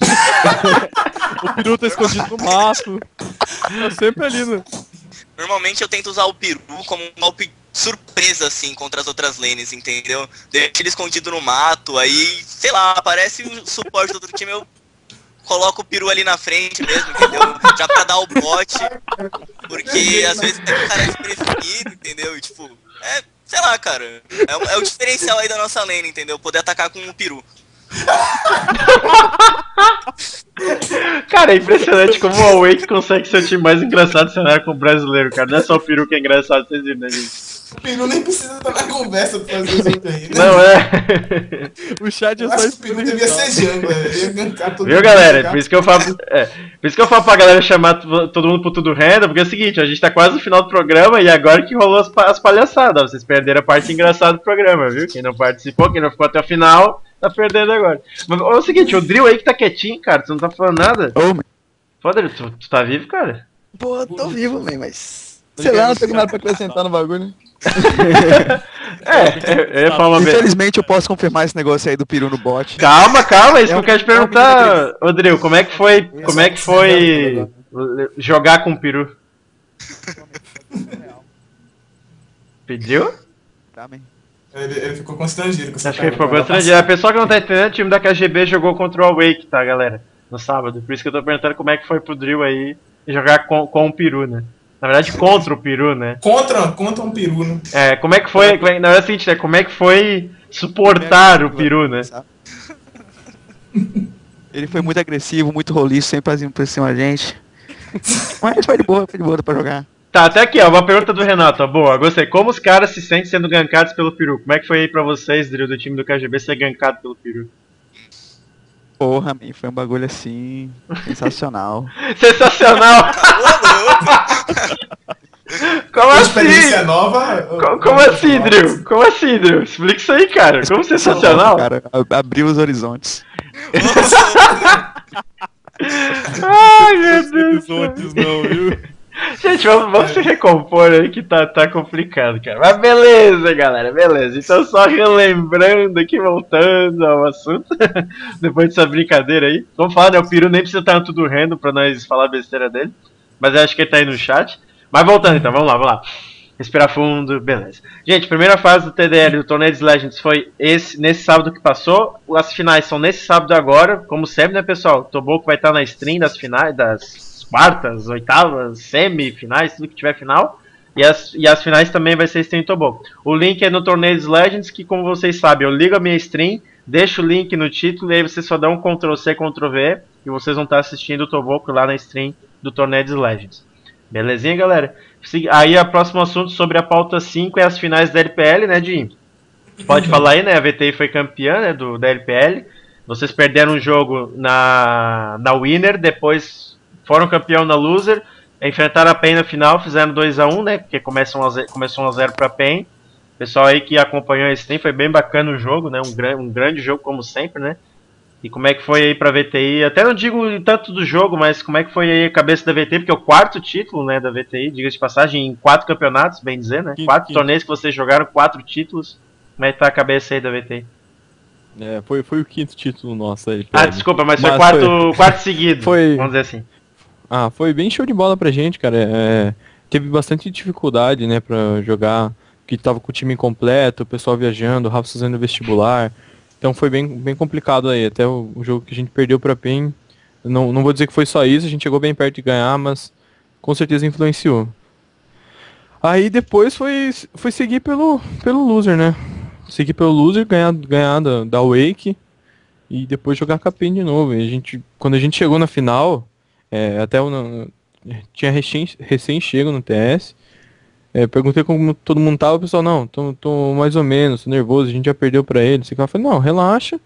O peru tá escondido no mato. Tá sempre ali, né? Normalmente eu tento usar o peru como um golpe surpresa, assim, contra as outras lanes, entendeu? Deixa ele escondido no mato, aí, sei lá, aparece o suporte do outro time, eu coloco o peru ali na frente mesmo, entendeu? Já pra dar o bote, porque às vezes tem um cara desprevenido, entendeu? E, tipo, é, sei lá, cara, é, o- é o diferencial aí da nossa lane, entendeu? Poder atacar com o peru. Cara, é impressionante como o Awake consegue ser o time mais engraçado do cenário com o brasileiro, cara. Não é só o peru que é engraçado, vocês viram, né, gente? O peru nem precisa estar na conversa pra fazer isso aí. né? Não é. O chat é Eu só acho que o peru devia ser gankar todo Viu, galera? Por isso que eu falo, é, por isso que eu falo pra galera chamar to- todo mundo pro tudo renda, porque é o seguinte, a gente tá quase no final do programa e agora que rolou as, as palhaçadas, vocês perderam a parte engraçada do programa, viu? Quem não participou, quem não ficou até o final, tá perdendo agora. Mas ó, é o seguinte, o Drill aí que tá quietinho, cara, tu não tá falando nada. Ô, man, Foda, Drill, tu, tu tá vivo, cara? pô, tô vivo, man, mas. Sei lá, não tenho nada pra acrescentar no bagulho. É, ia falar uma vez. Infelizmente eu posso confirmar esse negócio aí do peru no bot. Calma, calma, isso É que eu quero te é perguntar, ô Drill, como é que foi, como é que foi jogar com o peru? Pediu? Tá, man. Ele, ele ficou constrangido com Acho que ele ficou constrangido. A pessoa que não tá entendendo, o time da KGB jogou contra o Awake, tá, galera? No sábado. Por isso que eu tô perguntando como é que foi pro Drill aí jogar com, com o peru, né? Na verdade, contra o peru, né? Contra, contra um peru, né? É, como é que foi. como é- na verdade é o seguinte, né? Como é que foi suportar o peru, né? Ele foi muito agressivo, muito roliço, sempre fazia impressão a gente. Mas foi de boa, foi de boa dá pra jogar. Tá, até aqui, ó, uma pergunta do Renato, ó, boa, gostei. Como os caras se sentem sendo gankados pelo peru? Como é que foi aí pra vocês, Drill, do time do KGB, ser gankado pelo peru? Porra, man, foi um bagulho assim, sensacional. Sensacional! Como Uma assim? experiência nova. Co- Como assim, Drill? Como assim, Drill? Explica isso aí, cara. Como sensacional? Cara, abriu os horizontes. Ai, meu Deus. Horizontes não, viu? Gente, vamos, vamos se recompor aí que tá, tá complicado, cara. Mas beleza, galera, beleza. Então, só relembrando aqui, voltando ao assunto, depois dessa brincadeira aí. Vamos falar, né? O Peru nem precisa estar no tudo rendo pra nós falar besteira dele. Mas eu acho que ele tá aí no chat. Mas voltando então, vamos lá, vamos lá. Respirar fundo, beleza. Gente, primeira fase do TDL do Torneio dos Legends foi esse, nesse sábado que passou. As finais são nesse sábado agora, como sempre, né, pessoal? O Toboco vai estar na stream das finais, das quartas, oitavas, semifinais, tudo que tiver final. E as, e as finais também vai ser stream Toboco. O link é no Torneio dos Legends, que como vocês sabem, eu ligo a minha stream, deixo o link no título e aí vocês só dão um Ctrl C, Ctrl V e vocês vão estar assistindo o Toboco lá na stream do Torneio dos Legends. Belezinha, galera? Aí, o próximo assunto sobre a pauta 5 é as finais da LPL, né, Jim? Pode falar aí, né? A VTI foi campeã né, do, da LPL. Vocês perderam um jogo na, na Winner, depois foram campeão na Loser, enfrentaram a PEN na final, fizeram 2x1, né? Porque começam a ze- começou 1x0 pra PEN. Pessoal aí que acompanhou esse stream, foi bem bacana o jogo, né? Um, gran, um grande jogo, como sempre, né? E como é que foi aí pra VTI? Até não digo tanto do jogo, mas como é que foi aí a cabeça da VTI? Porque é o quarto título, né, da VTI, diga-se de passagem, em quatro campeonatos, bem dizer, né? Quinto, quatro quinto. torneios que vocês jogaram, quatro títulos. Como é que tá a cabeça aí da VTI? É, foi, foi o quinto título nosso aí. Ah, desculpa, mas foi Mas quarto, foi- quarto seguido, Foi- vamos dizer assim. Ah, foi bem show de bola pra gente, cara. É, teve bastante dificuldade, né, pra jogar, que tava com o time incompleto, o pessoal viajando, o Rafa fazendo vestibular. Então foi bem, bem complicado aí. Até o, o jogo que a gente perdeu pra PEN, não, não vou dizer que foi só isso, a gente chegou bem perto de ganhar, mas com certeza influenciou. Aí depois foi, foi seguir pelo, pelo loser, né? Seguir pelo loser, ganhar, ganhar da, da Wake e depois jogar com a PEN de novo. E a gente, quando a gente chegou na final, é, até o, no- tinha recém, recém chego no TS. É, perguntei como todo mundo tava, o pessoal, não, tô, tô mais ou menos, tô nervoso, a gente já perdeu pra ele. Eu falei, não, relaxa,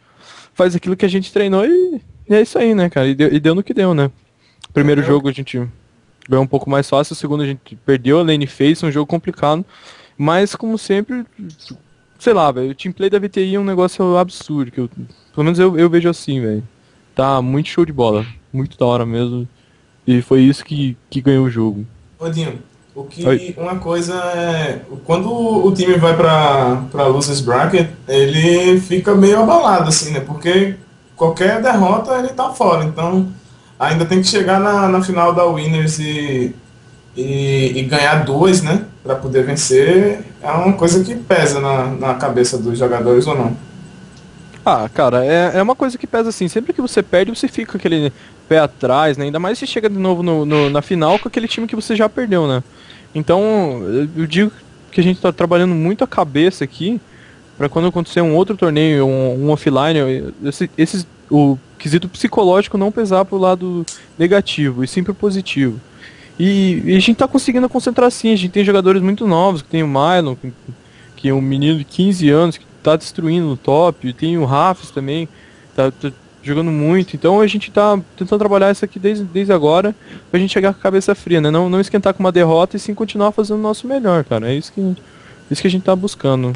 faz aquilo que a gente treinou e, e é isso aí, né, cara? E deu, e deu no que deu, né? Primeiro jogo a gente ganhou um pouco mais fácil, o segundo a gente perdeu a lane face, um jogo complicado. Mas como sempre, sei lá, velho, o teamplay da VTI é um negócio absurdo, que eu, pelo menos eu, eu vejo assim, velho. Tá muito show de bola, muito da hora mesmo. E foi isso que, que ganhou o jogo. Odinho, o que Oi. uma coisa é. Quando o time vai pra, pra Losers Bracket, ele fica meio abalado, assim, né? Porque qualquer derrota ele tá fora. Então ainda tem que chegar na, na final da Winners e, e, e ganhar duas, né? Pra poder vencer. É uma coisa que pesa na, na cabeça dos jogadores ou não. Ah, cara, é, é uma coisa que pesa assim, sempre que você perde, você fica com aquele pé atrás, né? Ainda mais se chega de novo no, no- na final com aquele time que você já perdeu, né? Então, eu- digo que a gente tá trabalhando muito a cabeça aqui pra quando acontecer um outro torneio, um, um offline, esse, esses, o quesito psicológico não pesar pro lado negativo, e sim positivo. E, e a gente tá conseguindo concentrar sim, a gente tem jogadores muito novos, que tem o Mylon, que, que é um menino de 15 anos, que tá destruindo no top, tem o Rafs também, tá, tá jogando muito, então a gente tá tentando trabalhar isso aqui desde, desde agora, pra gente chegar com a cabeça fria, né? Não, não esquentar com uma derrota e sim continuar fazendo o nosso melhor, cara. É isso que, isso que a gente tá buscando.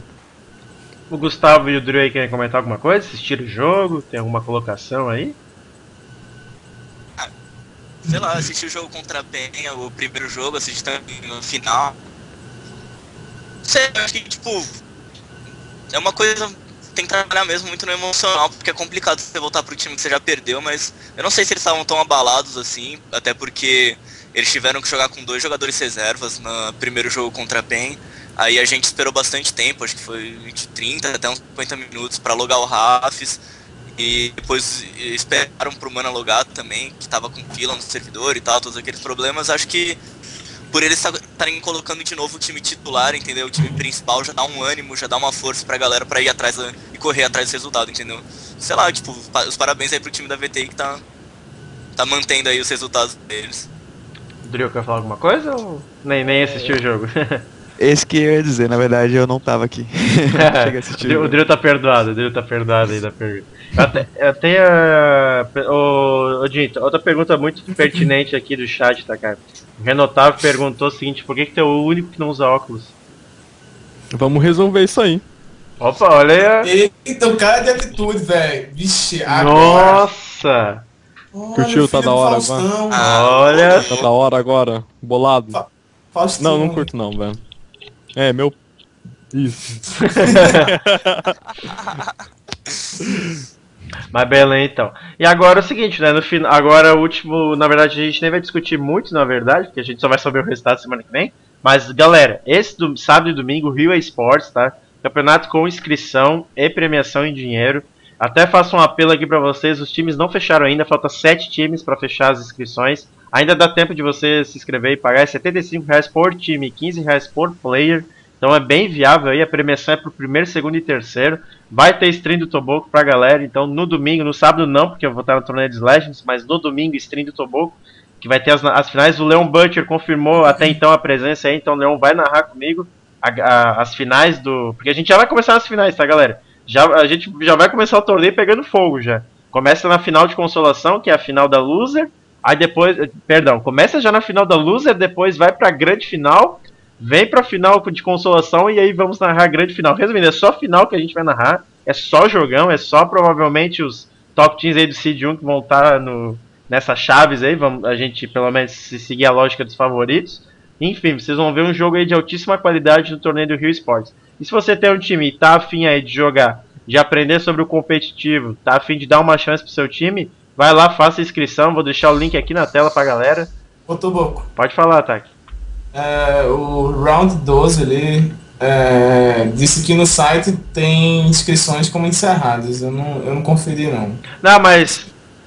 O Gustavo e o Drew aí querem comentar alguma coisa? Assistiram o jogo? Tem alguma colocação aí? Sei lá, assisti o jogo contra a Penha, o primeiro jogo, assisti também no final. Sei, eu acho que, tipo, é uma coisa tem que trabalhar mesmo muito no emocional, porque é complicado você voltar pro time que você já perdeu, mas eu não sei se eles estavam tão abalados assim, até porque eles tiveram que jogar com dois jogadores reservas no primeiro jogo contra a PEN. Aí a gente esperou bastante tempo, acho que foi de 30 até uns 50 minutos para logar o Rafs. E depois esperaram pro Mana logar também, que tava com fila no servidor e tal, todos aqueles problemas. Acho que por eles estarem colocando de novo o time titular, entendeu? O time principal já dá um ânimo, já dá uma força pra galera pra ir atrás da- e correr atrás desse resultado, entendeu? Sei lá, tipo, os parabéns aí pro time da VTI que tá, tá mantendo aí os resultados deles. O Drew quer falar alguma coisa ou nem, nem assistiu o jogo? Esse que eu ia dizer, na verdade eu não tava aqui. Assistir. o Drill tá perdoado, o Drill tá perdoado aí da pergunta. Até, até a. Ô, ô Dinto, outra pergunta muito pertinente aqui do chat, tá, cara? O Renotávio perguntou o seguinte: por que, que tu é o único que não usa óculos? Vamos resolver isso aí. Opa, olha aí. Eita, o cara é de atitude, velho. Vixe, agora. Nossa! Olha, Curtiu? Tá da hora Faustão. Olha! Tá da hora agora. Bolado. Faustão. Não, não curto não, velho. É, meu. Isso. Mas beleza, então. E agora é o seguinte, né? No final, agora o último, na verdade a gente nem vai discutir muito, na verdade, porque a gente só vai saber o resultado semana que vem. Mas galera, esse do, sábado e domingo, Rio Esportes, tá? Campeonato com inscrição e premiação em dinheiro. Até faço um apelo aqui pra vocês, os times não fecharam ainda, falta 7 times pra fechar as inscrições. Ainda dá tempo de você se inscrever e pagar 75 reais por time, 15 reais por player. Então é bem viável aí, a premiação é pro primeiro, segundo e terceiro. Vai ter stream do Toboco pra galera, então no domingo, no sábado não, porque eu vou estar no torneio de Legends, mas no domingo stream do Toboco, que vai ter as, as finais. O Leon Butcher confirmou até então a presença aí, então o Leon vai narrar comigo a- a- as finais do... Porque a gente já vai começar as finais, tá galera? Já, a gente já vai começar o torneio pegando fogo já. Começa na final de consolação, que é a final da Loser, aí depois, perdão, começa já na final da Loser, depois vai pra grande final, vem pra final de consolação e aí vamos narrar a grande final. Resumindo, é só final que a gente vai narrar, é só jogão, é só provavelmente os top teams aí do Seed 1 que vão estar no, nessas chaves aí, vamos, a gente pelo menos se seguir a lógica dos favoritos. Enfim, vocês vão ver um jogo aí de altíssima qualidade no torneio do Rio Sports. E se você tem um time e tá afim aí de jogar, de aprender sobre o competitivo, tá afim de dar uma chance pro seu time, vai lá, faça a inscrição, vou deixar o link aqui na tela pra galera. Ô, Toboco. Pode falar, Taki. É, o Round 12 ali é, disse que no site tem inscrições como encerradas. Eu não, eu não conferi, não. Não, mas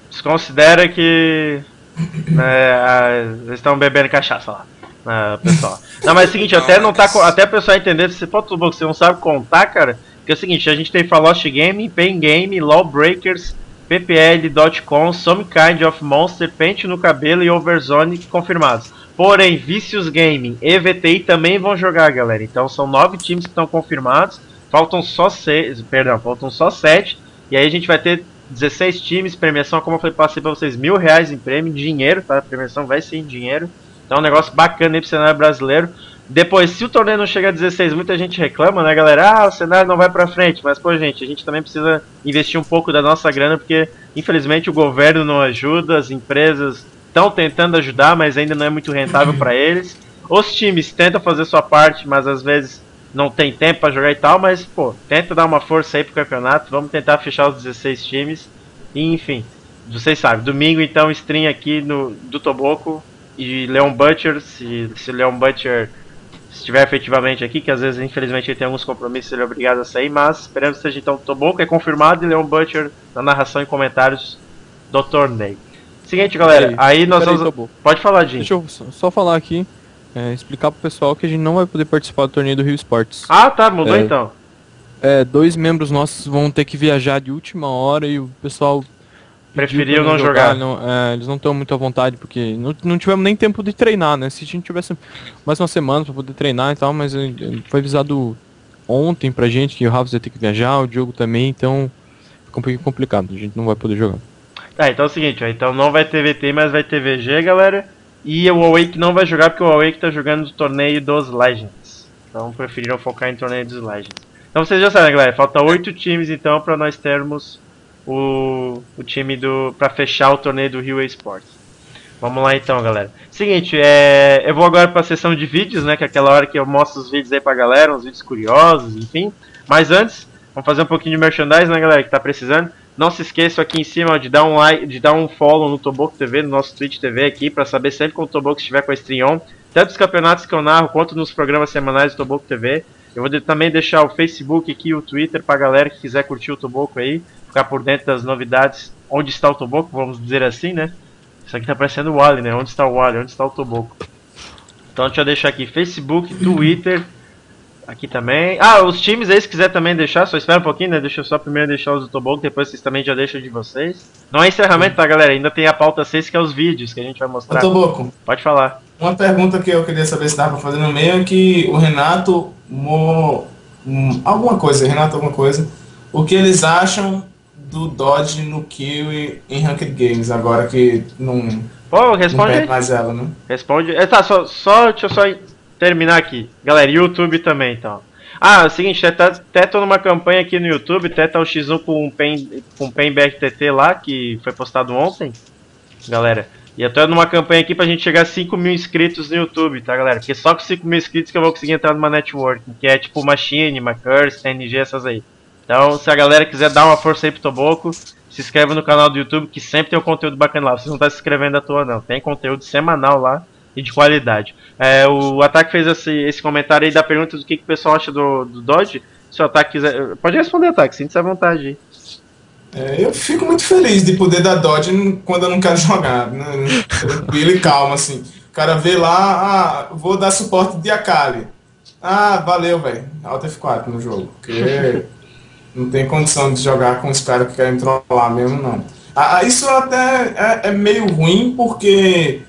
desconsidera que né, eles estão bebendo cachaça lá. né, pessoal. Não, mas é o seguinte, até não tá até o pessoal entender, se tudo você não sabe contar, cara. Que é o seguinte, a gente tem Falost Game, Pain Game, Lawbreakers, PPL.com, Some Kind of Monster, Pente no Cabelo e Overzone confirmados. Porém, Vicious Gaming e VTI também vão jogar, galera. Então são nove times que estão confirmados. Faltam só seis, perdão, faltam só sete. E aí a gente vai ter 16 times, premiação, como eu falei, passei pra vocês, mil reais em prêmio, dinheiro, tá? A premiação vai ser em dinheiro. Então é um negócio bacana aí pro cenário brasileiro. Depois, se o torneio não chega a 16, muita gente reclama, né, galera? Ah, o cenário não vai pra frente. Mas, pô, gente, a gente também precisa investir um pouco da nossa grana, porque, infelizmente, o governo não ajuda, as empresas estão tentando ajudar, mas ainda não é muito rentável pra eles. Os times tentam fazer sua parte, mas às vezes não tem tempo pra jogar e tal, mas, pô, tenta dar uma força aí pro campeonato. Vamos tentar fechar os 16 times. E, enfim, vocês sabem, domingo, então, stream aqui no, do Toboco e Leon Butcher, se, se Leon Butcher estiver efetivamente aqui, que às vezes, infelizmente, ele tem alguns compromissos, ele é obrigado a sair, mas esperamos que seja então Toboco, é confirmado, e Leon Butcher na narração e comentários do torneio. Seguinte, galera, Peraí, aí nós vamos. Tobo. Pode falar, Jim. Deixa eu só- só falar aqui, é, explicar pro pessoal que a gente não vai poder participar do torneio do Rio Esportes. Ah, tá, mudou É. então. É, dois membros nossos vão ter que viajar de última hora e o pessoal pra não jogar. não- é, eles não estão muito à vontade porque não, não tivemos nem tempo de treinar, né? Se a gente tivesse mais uma semana pra poder treinar e tal, mas eh, foi avisado ontem pra gente que o Rafa ia ter que viajar, o Diogo também, então fica um pouquinho complicado, a gente não vai poder jogar. Tá, então é o seguinte, ó, então não vai ter VT, mas vai ter VG, galera. E o Awake não vai jogar porque o Awake tá jogando o torneio dos Legends. Então preferiram focar em torneio dos Legends. Então vocês já sabem, galera, falta oito times então pra nós termos o, o time do para fechar o torneio do Rio Esports. Vamos lá então, galera. Seguinte, é, eu vou agora para a sessão de vídeos, né, que é aquela hora que eu mostro os vídeos aí pra galera, uns vídeos curiosos, enfim. Mas antes, vamos fazer um pouquinho de merchandise, né, galera, que tá precisando. Não se esqueçam aqui em cima de dar um like, de dar um follow no Toboco TV, no nosso Twitch TV aqui, para saber sempre quando o Toboco estiver com a stream on, tanto os campeonatos que eu narro quanto nos programas semanais do Toboco TV. Eu vou de- também deixar o Facebook aqui o Twitter pra galera que quiser curtir o Toboco aí, ficar por dentro das novidades. Onde está o Toboco, vamos dizer assim, né? Isso aqui tá parecendo o Wally, né? Onde está o Wally? Onde está o Toboco? Então deixa eu deixar aqui Facebook, Twitter, aqui também. Ah, os times aí, se quiser também deixar, só espera um pouquinho, né? Deixa eu só primeiro deixar os do Toboco, depois vocês também já deixam de vocês. Não é encerramento, tá, galera? Ainda tem a pauta 6, que é os vídeos que a gente vai mostrar. Toboco, Pode falar. Uma pergunta que eu queria saber se dava pra fazer no meio é que o Renato. Mo, alguma coisa, Renato, alguma coisa. O que eles acham do Dodge no Kiwi em Ranked Games, agora que não, Pô, não responde aí. mais ela, né? Responde. É, tá, só, só, deixa eu só terminar aqui. Galera, YouTube também, então. Ah, é o seguinte, até, até tô numa campanha aqui no YouTube, até tá o X1 com o PEN, com o PEN BRTT lá, que foi postado ontem, galera. E eu tô numa campanha aqui pra gente chegar a 5 mil inscritos no YouTube, tá, galera? Porque só com 5 mil inscritos que eu vou conseguir entrar numa network, que é tipo Machine, Macurse, TNG, essas aí. Então, se a galera quiser dar uma força aí pro Toboco, se inscreve no canal do YouTube, que sempre tem um conteúdo bacana lá. Vocês não estão se inscrevendo à toa, não. Tem conteúdo semanal lá e de qualidade. É, o Ataque fez esse, esse comentário aí da pergunta do que, que o pessoal acha do, do Dodge. Se o Ataque quiser. Pode responder, Ataque, sinta-se à vontade aí. É, eu fico muito feliz de poder dar dodge quando eu não quero jogar, né? Tranquilo e calmo, assim. O cara vê lá, ah, vou dar suporte de Akali. Ah, valeu, velho. Alt F4 no jogo. Porque não tem condição de jogar com os caras que querem trollar mesmo, não. Ah, isso até é, é meio ruim, porque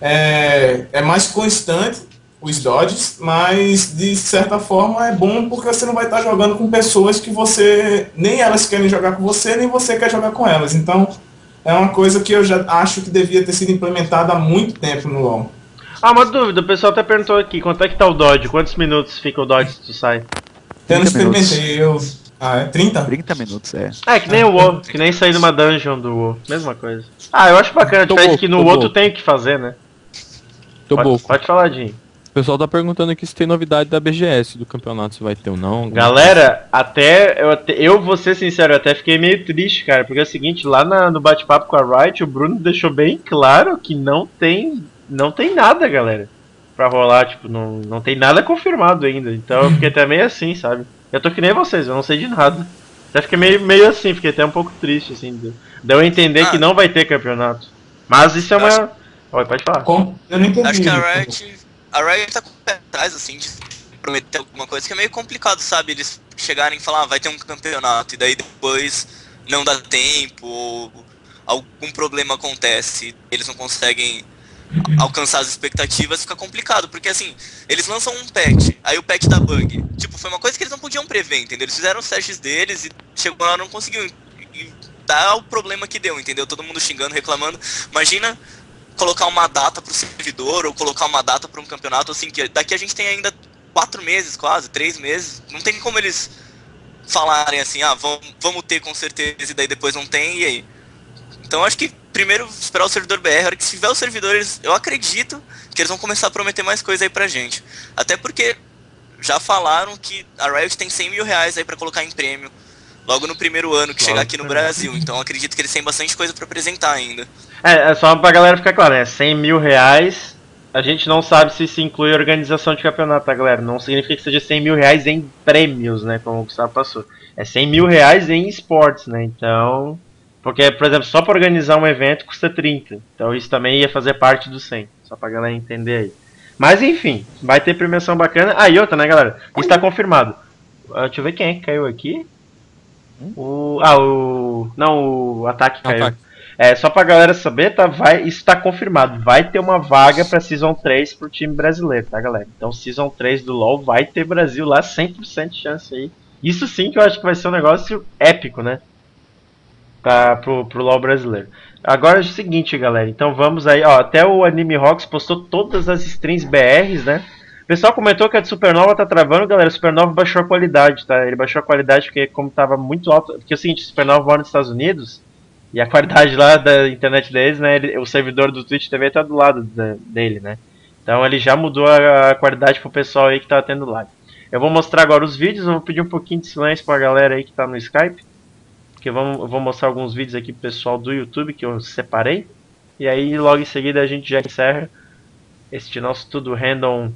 é, é mais constante os dodges, mas de certa forma é bom porque você não vai estar jogando com pessoas que você nem elas querem jogar com você, nem você quer jogar com elas. Então é uma coisa que eu já acho que devia ter sido implementada há muito tempo no LoL. Ah, uma dúvida, o pessoal até perguntou aqui, quanto é que tá o Dodge? Quantos minutos fica o Dodge se tu sai? Eu não 30 minutos. experimentei, eu. Ah, é 30? 30 minutos, é. É, que nem o WoW, que nem sair de uma dungeon do WoW, mesma coisa. Ah, eu acho bacana, Tô diferente bom, que no tu tem o que fazer, né? Tô Pode, bom. pode falar, Jim. O pessoal tá perguntando aqui se tem novidade da BGS do campeonato, se vai ter ou não. Galera, até eu, até- eu vou ser sincero, eu até fiquei meio triste, cara, porque é o seguinte, lá na- no bate-papo com a Riot, o Bruno deixou bem claro que não tem, não tem nada, galera, pra rolar, tipo, não, não tem nada confirmado ainda. Então eu fiquei até meio assim, sabe? Eu tô que nem vocês, eu não sei de nada. Até fiquei meio, meio assim, fiquei até um pouco triste, assim, deu, deu a entender Ah. que não vai ter campeonato. Mas isso é uma. Oi, pode falar. Com... Eu não entendi. Acho que a Riot, a Riot tá com o pé atrás, assim, de prometer alguma coisa que é meio complicado, sabe? Eles chegarem e falar, ah, vai ter um campeonato, e daí depois não dá tempo, ou algum problema acontece, eles não conseguem alcançar as expectativas, fica complicado, porque assim, eles lançam um patch, aí o patch dá bug. Tipo, foi uma coisa que eles não podiam prever, entendeu? Eles fizeram os testes deles e chegou lá não conseguiu. E dá o problema que deu, entendeu? Todo mundo xingando, reclamando. Imagina colocar uma data pro servidor ou colocar uma data para um campeonato assim que daqui a gente tem ainda quatro meses quase três meses não tem como eles falarem assim ah vamos, vamos ter com certeza e daí depois não tem e aí então acho que primeiro esperar o servidor BR a hora que tiver os servidores eu acredito que eles vão começar a prometer mais coisa aí pra gente até porque já falaram que a Riot tem 100 mil reais aí pra colocar em prêmio logo no primeiro ano que chegar aqui no Brasil então acredito que eles têm bastante coisa pra apresentar ainda É, é só pra galera ficar claro, é 100 mil reais. A gente não sabe se isso inclui organização de campeonato, tá, galera? Não significa que seja 100 mil reais em prêmios, né? Como o Gustavo passou. É 100 mil reais em esportes, né? Então. Porque, por exemplo, só pra organizar um evento custa 30. Então isso também ia fazer parte do 100. Só pra galera entender aí. Mas enfim, vai ter premiação bacana. Ah, e outra, né, galera? Isso tá confirmado. Ah, deixa eu ver quem é que caiu aqui. O. Ah, o. Não, o ataque caiu. Ataque. É, só pra galera saber, tá? Vai, isso tá confirmado. Vai ter uma vaga pra Season 3 pro time brasileiro, tá, galera? Então, Season 3 do LoL vai ter Brasil lá, 100% de chance aí. Isso sim que eu acho que vai ser um negócio épico, né? Pra, pro, pro LoL brasileiro. Agora é o seguinte, galera. Então vamos aí, ó. Até o Anime Rocks postou todas as strings BRs, né? O pessoal comentou que a de Supernova tá travando, galera. Supernova baixou a qualidade, tá? Ele baixou a qualidade porque, como tava muito alto. Porque é o seguinte, Supernova mora nos Estados Unidos. E a qualidade lá da internet deles, né? ele- o servidor do Twitch TV tá do lado dele, né? Então ele já mudou a, a qualidade pro pessoal aí que tá tendo live. Eu vou mostrar agora os vídeos, eu vou pedir um pouquinho de silêncio pra galera aí que tá no Skype. Porque vamos, vou mostrar alguns vídeos aqui pro pessoal do YouTube que eu separei. E aí logo em seguida a gente já encerra este nosso Tudo Random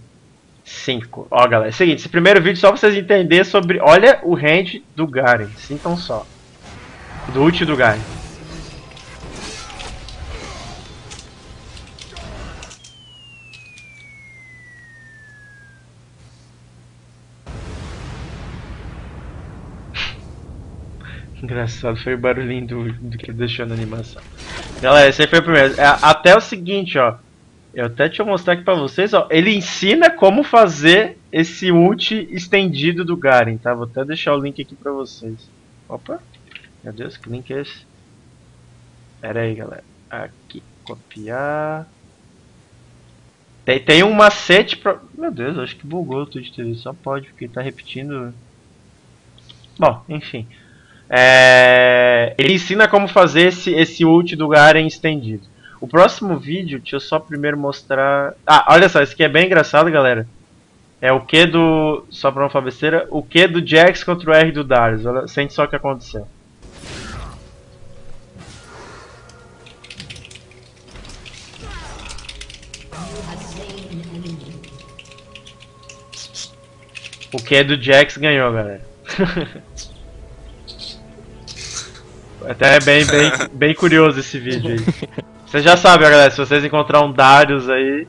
5. Ó galera, é o seguinte, esse primeiro vídeo só pra vocês entenderem sobre. Olha o range do Garen, sintam só. Do ult do Garen. Engraçado, foi o barulhinho do, do que deixou na animação. Galera, esse aí foi o primeiro. É, até o seguinte, ó. Eu até deixa eu mostrar aqui pra vocês, ó. Ele ensina como fazer esse ult estendido do Garen, tá? Vou até deixar o link aqui pra vocês. Opa. Meu Deus, que link é esse? Pera aí, galera. Aqui, copiar. Tem, tem um macete pra... Meu Deus, acho que bugou o Twitch TV. Só pode, porque tá repetindo... Bom, enfim. É, Ele ensina como fazer esse, esse ult do Garen estendido. O próximo vídeo, deixa eu só primeiro mostrar. Ah, olha só, esse aqui é bem engraçado, galera. É o que do. Só pra não falar besteira. O que do Jax contra o R do Darius. Olha, sente só o que aconteceu. O que do Jax ganhou, galera. Até é bem, bem, bem curioso esse vídeo aí. Você já sabe, galera, se vocês encontrar um Darius aí,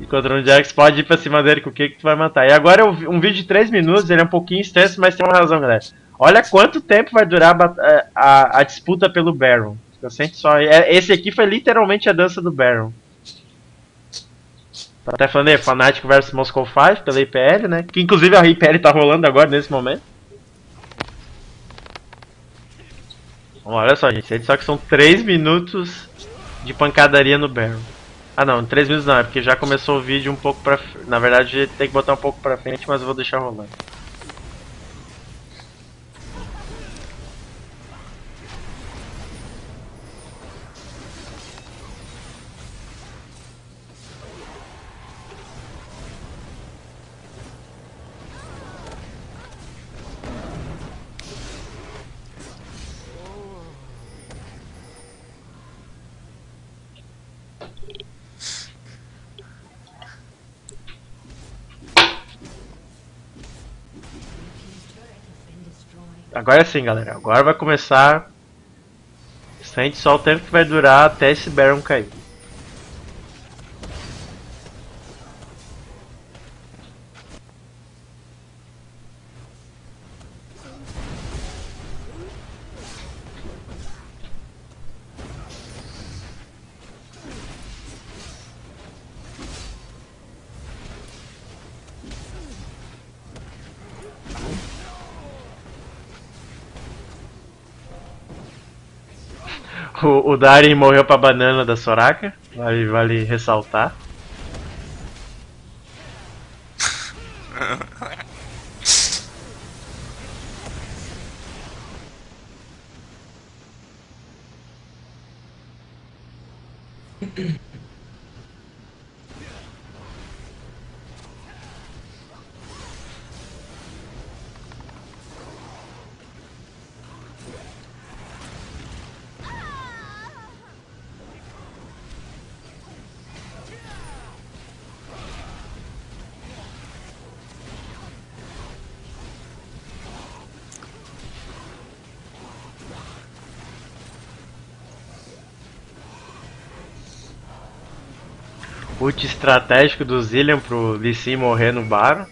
encontrar um Jax, pode ir pra cima dele com o que que tu vai matar. E agora um vídeo de 3 minutos, ele é um pouquinho extenso, mas tem uma razão, galera. Olha quanto tempo vai durar a, a, a disputa pelo Baron. Eu sente só. é- Esse aqui foi literalmente a dança do Baron. Tá até falando aí, Fnatic vs Moscow 5 pela IPL, né? Que inclusive a IPL tá rolando agora nesse momento. Olha só, gente, sente só que são 3 minutos de pancadaria no Baron. Ah não, 3 minutos não, é porque já começou o vídeo um pouco pra Na verdade tem que botar um pouco pra frente, mas eu vou deixar rolando. Agora sim, galera. Agora vai começar. Sente só o tempo que vai durar até esse Baron cair. O, o Darin morreu pra banana da Soraka. Vale, vale ressaltar. Ult estratégico do Zillion pro Lee Sin morrer no Baron.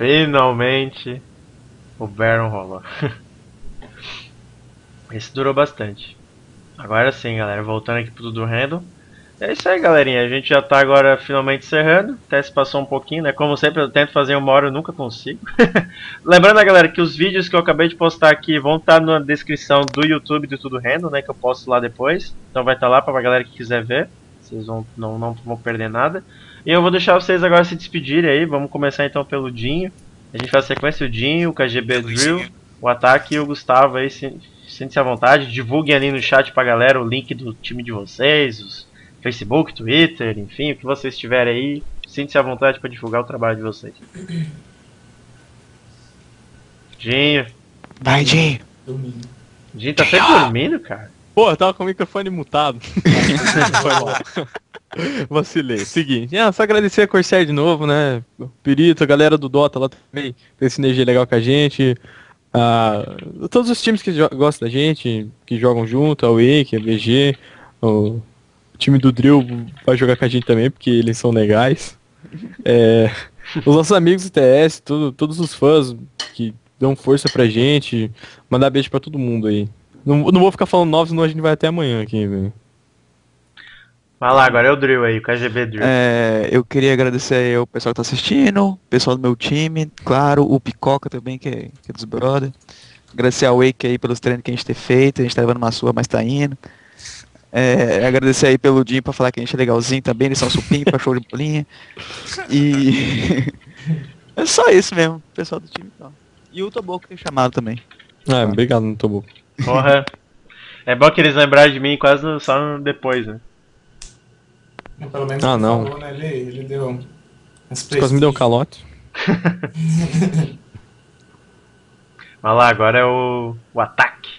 Finalmente o Baron rolou. Esse durou bastante. Agora sim, galera, voltando aqui pro tudo random. É isso aí, galerinha. A gente já tá agora finalmente encerrando. Até se passou um pouquinho, né? Como sempre, eu tento fazer uma hora, eu nunca consigo. Lembrando, galera, que os vídeos que eu acabei de postar aqui vão estar na descrição do YouTube do Tudo Random, né? Que eu posto lá depois. Então vai estar lá pra galera que quiser ver. Vocês vão, não, não vão perder nada. E eu vou deixar vocês agora se despedirem aí. Vamos começar então pelo Dinho. A gente faz a sequência o Dinho, o KGB Drill, o ataque e o Gustavo aí, se- sente-se à vontade, divulguem ali no chat pra galera o link do time de vocês, os Facebook, Twitter, enfim, o que vocês tiverem aí, sinta-se à vontade pra divulgar o trabalho de vocês. Dinho, Vai, Dinho. Dormindo. Dinho tá sempre dormindo, cara. Pô, eu tava com o microfone mutado. Foi mal. Vacilei. Seguinte, ah, só agradecer a Corsair de novo, né? O Pirito, a galera do Dota lá também, tem sinergia legal com a gente. Ah, todos os times que gostam da gente, que jogam junto, a Wake, a VG, o time do Drill vai jogar com a gente também, porque eles são legais. É, os nossos amigos do TS, tudo- todos os fãs que dão força pra gente, mandar beijo pra todo mundo aí. Não, não vou ficar falando novos, senão a gente vai até amanhã aqui, velho. Vai lá, agora é o Drill aí, o KGB Drill. É, eu queria agradecer aí ao pessoal que tá assistindo, o pessoal do meu time, claro, o Picoca também, que é, que é dos brother. Agradecer ao Wake aí pelos treinos que a gente ter feito, a gente tá levando uma sua, mas tá indo. É, agradecer aí pelo Jim pra falar que a gente é legalzinho também, eles são supimpa, show de bolinha. E. é só isso mesmo, o pessoal do time e tal. E o Toboco tem chamado também. Ah, obrigado, bom. Porra. É bom que eles lembraram de mim quase no- só depois, né? Pelo menos Ah, não. falou, né? Ele, ele deu. as Quase me deu um calote. Vai lá, agora é o, o ataque.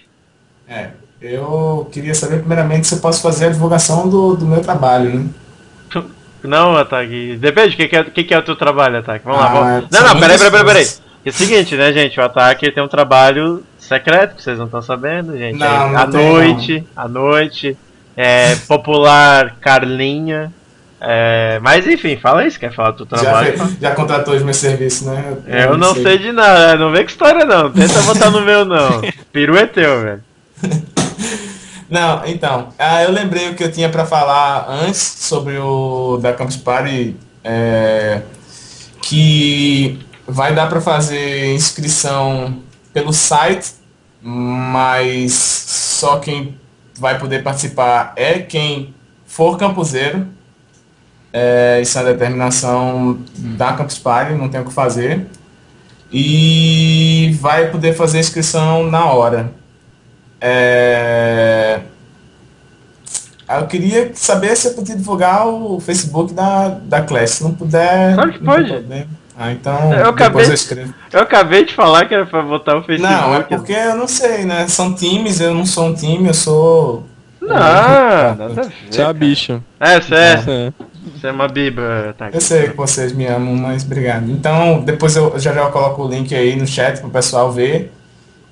É, eu queria saber primeiramente se eu posso fazer a divulgação do, do meu trabalho, né? Não, Ataque. Depende, o que, que, é, o que, que é o teu trabalho, Ataque? Vamos lá, Ah, vamos. são Não, não, peraí, peraí, peraí. É o seguinte, né, gente? O Ataque tem um trabalho secreto que vocês não estão sabendo, gente. Não, É não à noite, à noite. É popular Carlinha. É, mas enfim, fala se quer falar do Já, trabalho. fe- já contratou os meus serviços, né? Eu não sei de nada, não vem com história não. Tenta botar no meu não. Peru é teu, velho. Não, então, ah, eu lembrei o que eu tinha pra falar antes sobre o da Campus Party, é, que vai dar pra fazer inscrição pelo site, mas só quem vai poder participar é quem for campuseiro. É, isso é uma determinação da Campus Party, não tem o que fazer. E vai poder fazer inscrição na hora. É... Eu queria saber se eu podia divulgar o Facebook da, da Class. Se não puder. Claro que pode. Ah, então Eu acabei- depois eu escrevo. Eu acabei de falar que era pra botar o Facebook. Não, é porque eu não sei, né? São times, eu não sou um time, eu sou. Não, nada a ver. Você é a bicha. É, você é, É. você é uma biba, tá? Eu sei que vocês me amam, mas obrigado. Então, depois eu já já coloco o link aí no chat pro pessoal ver.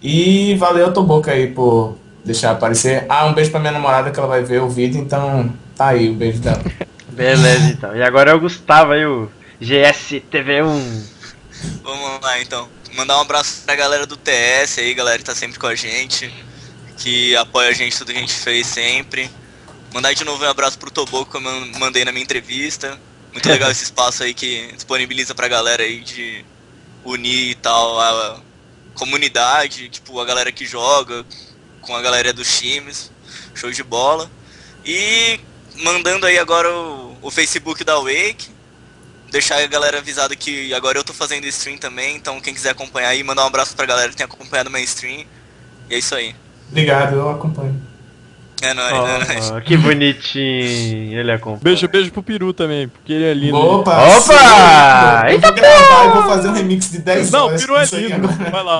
E valeu, Toboca, aí, por deixar aparecer. Ah, um beijo pra minha namorada que ela vai ver o vídeo, então tá aí o beijo dela. Beleza, então. E agora é o Gustavo aí, o GSTV1. Vamos lá então. Mandar um abraço pra galera do TS aí, galera que tá sempre com a gente, que apoia a gente tudo que a gente fez sempre. Mandar de novo um abraço pro Toboco que eu man- mandei na minha entrevista. Muito legal esse espaço aí que disponibiliza pra galera aí de unir e tal a comunidade, tipo, a galera que joga com a galera dos times. Show de bola. E mandando aí agora o, o Facebook da Wake deixar a galera avisada que agora eu tô fazendo stream também, então quem quiser acompanhar aí, mandar um abraço pra galera que tem acompanhado minha stream. E é isso aí. Obrigado, eu acompanho. É nóis, é nóis. Oh, que bonitinho. Ele acompanha. Beijo, beijo pro Peru também, porque ele é lindo. Opa! Opa! sim, Eu Eita vou gravar e vou fazer um remix de 10 Não, o. Peru é lindo. Vai lá.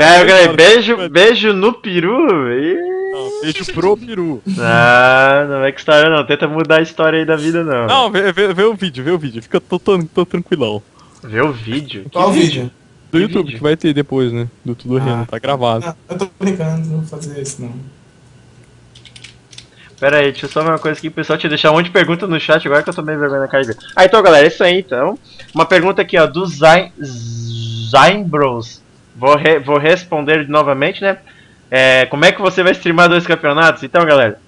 Beijo, Beijo, no peru. Ih. Não, beijo pro Peru. Ah, não é que história não. Tenta mudar a história aí da vida não. Não, vê, vê, vê o vídeo, vê o vídeo. Fica, tô, tô, tô tranquilão. Vê o vídeo. Que Qual vídeo? Do Que YouTube, vídeo? que vai ter depois, né? Do Tudo Ah. Reno, tá gravado. Não, eu tô brincando, não vou fazer isso não. Pera aí, deixa eu só ver uma coisa aqui, o pessoal te deixar um monte de pergunta no chat agora que eu tô meio vergonha na cara de ver. Ah, então galera, é isso aí então. Uma pergunta aqui, ó, do Zain, Zain Bros. Vou, re- vou responder novamente, né? É, como é que você vai streamar dois campeonatos? Então, galera,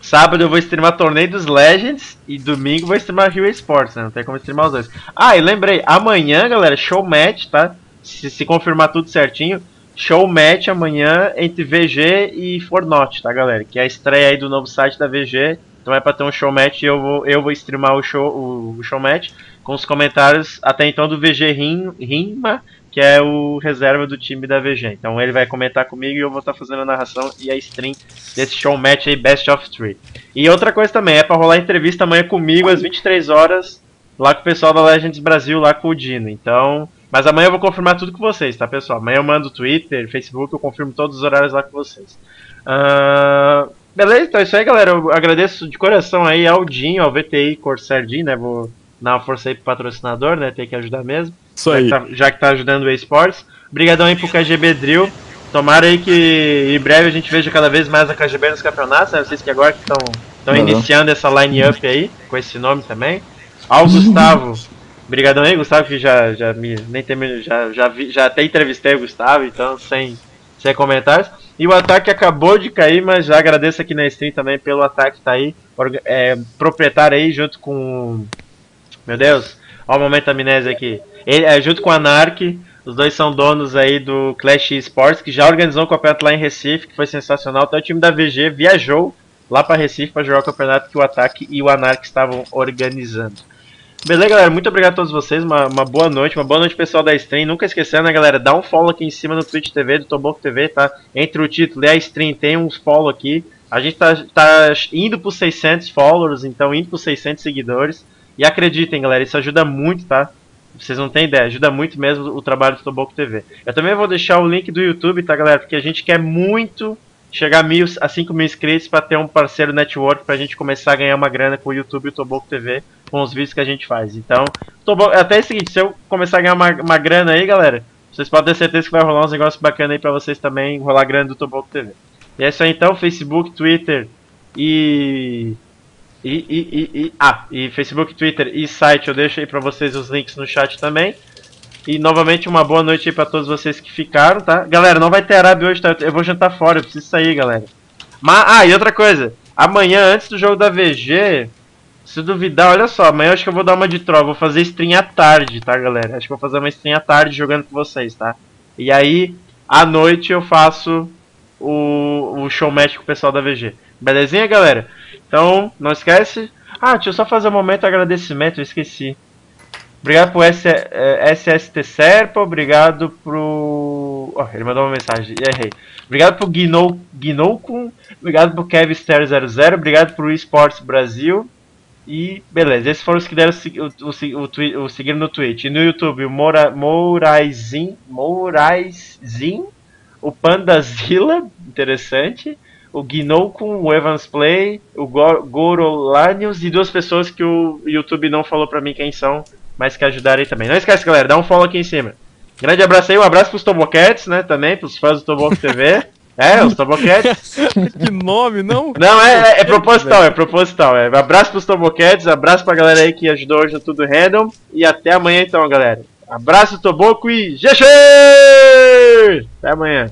sábado eu vou streamar Torneio dos Legends e domingo vou streamar Rio Sports, né? Não tem como streamar os dois. Ah, e lembrei, amanhã, galera, show match, tá? Se, se confirmar tudo certinho, show match amanhã entre VG e Fortnite, tá, galera? Que é a estreia aí do novo site da VG. Então é pra ter um show match e eu vou, eu vou streamar o show, o, o show match com os comentários até então do VG Rim, Rima, que é o reserva do time da VG. Então ele vai comentar comigo e eu vou estar fazendo a narração e a stream desse show match aí, Best of Three. E outra coisa também, é pra rolar entrevista amanhã comigo às 23 horas, lá com o pessoal da Legends Brasil, lá com o Dino. Então. Mas amanhã eu vou confirmar tudo com vocês, tá, pessoal? Amanhã eu mando Twitter, Facebook, eu confirmo todos os horários lá com vocês. Uh, beleza, então é isso aí, galera. Eu agradeço de coração aí ao Dinho, ao VTI Corsair Dinho, né? Vou dar uma força aí pro patrocinador, né? Tem que ajudar mesmo. Isso Já aí. que, tá, já que tá ajudando o eSports. Obrigadão aí pro KGB Drill. Tomara aí que em breve a gente veja cada vez mais a KGB nos campeonatos, né? Vocês que agora que estão Uhum. iniciando essa line-up aí, com esse nome também. Ao Gustavo. Obrigadão aí, Gustavo, que já, já me nem termino, já, já, vi, já até entrevistei o Gustavo, então sem, sem comentários. E o ataque acabou de cair, mas já agradeço aqui na stream também pelo ataque tá aí. É, proprietário aí junto com. Meu Deus, olha o momento da amnésia aqui. Ele, é, junto com a Narc, os dois são donos aí do Clash Esports, que já organizou um campeonato lá em Recife, que foi sensacional. Até o time da VG viajou lá para Recife para jogar o campeonato que o Ataque e o Anark estavam organizando. Beleza, galera? Muito obrigado a todos vocês. Uma, uma boa noite, uma boa noite pessoal da stream. Nunca esquecendo, né, galera? Dá um follow aqui em cima no Twitch TV do Toboco TV, tá? Entre o título e a stream tem uns follow aqui. A gente tá, tá indo pros 600 followers, então indo pros 600 seguidores. E acreditem, galera, isso ajuda muito, tá? Vocês não têm ideia, ajuda muito mesmo o trabalho do Toboco TV. Eu também vou deixar o link do YouTube, tá, galera? Porque a gente quer muito chegar a, mil, a 5 mil inscritos para ter um parceiro network pra gente começar a ganhar uma grana com o YouTube e o Toboco TV com os vídeos que a gente faz. Então, Toboco, até é o seguinte, se eu começar a ganhar uma, uma grana aí, galera, vocês podem ter certeza que vai rolar uns negócios bacanas aí pra vocês também, rolar grana do Toboco TV. E é isso aí então, Facebook, Twitter e e, e, e, e- ah, e Facebook, Twitter e site, eu deixo aí pra vocês os links no chat também. E novamente uma boa noite aí pra todos vocês que ficaram, tá? Galera, não vai ter Arábia hoje, tá? Eu vou jantar fora, eu preciso sair, galera. Mas, ah, e outra coisa. Amanhã, antes do jogo da VG, se duvidar, olha só, amanhã eu acho que eu vou dar uma de troll. Vou fazer stream à tarde, tá, galera? Acho que vou fazer uma stream à tarde jogando com vocês, tá? E aí, à noite eu faço o, o show match com o pessoal da VG. Belezinha, galera? Então, não esquece. Ah, deixa eu só fazer um momento de agradecimento, eu esqueci. Obrigado pro S, eh, SST Serpa, obrigado pro. Ó, ele mandou uma mensagem, errei. Obrigado pro Guinoukun, obrigado pro Kevster00, obrigado pro Esports Brasil. E beleza, esses foram os que deram o, o, o, o seguir no Twitch. E no YouTube, o Moraizin, Moraizin, o Pandazilla, interessante. O Gnoukun, o Evans Play, o Go- Gorolanius e duas pessoas que o YouTube não falou pra mim quem são, mas que ajudaram aí também. Não esquece, galera, dá um follow aqui em cima. Grande abraço aí, um abraço pros Toboquetes, né, também, pros fãs do Toboco TV. É, os Toboquetes. que nome, não? Não, é, é, é proposital, é proposital. É. Abraço pros Toboquetes, abraço pra galera aí que ajudou hoje no Tudo Random. E até amanhã então, galera. Abraço, Toboco e GG! Até amanhã.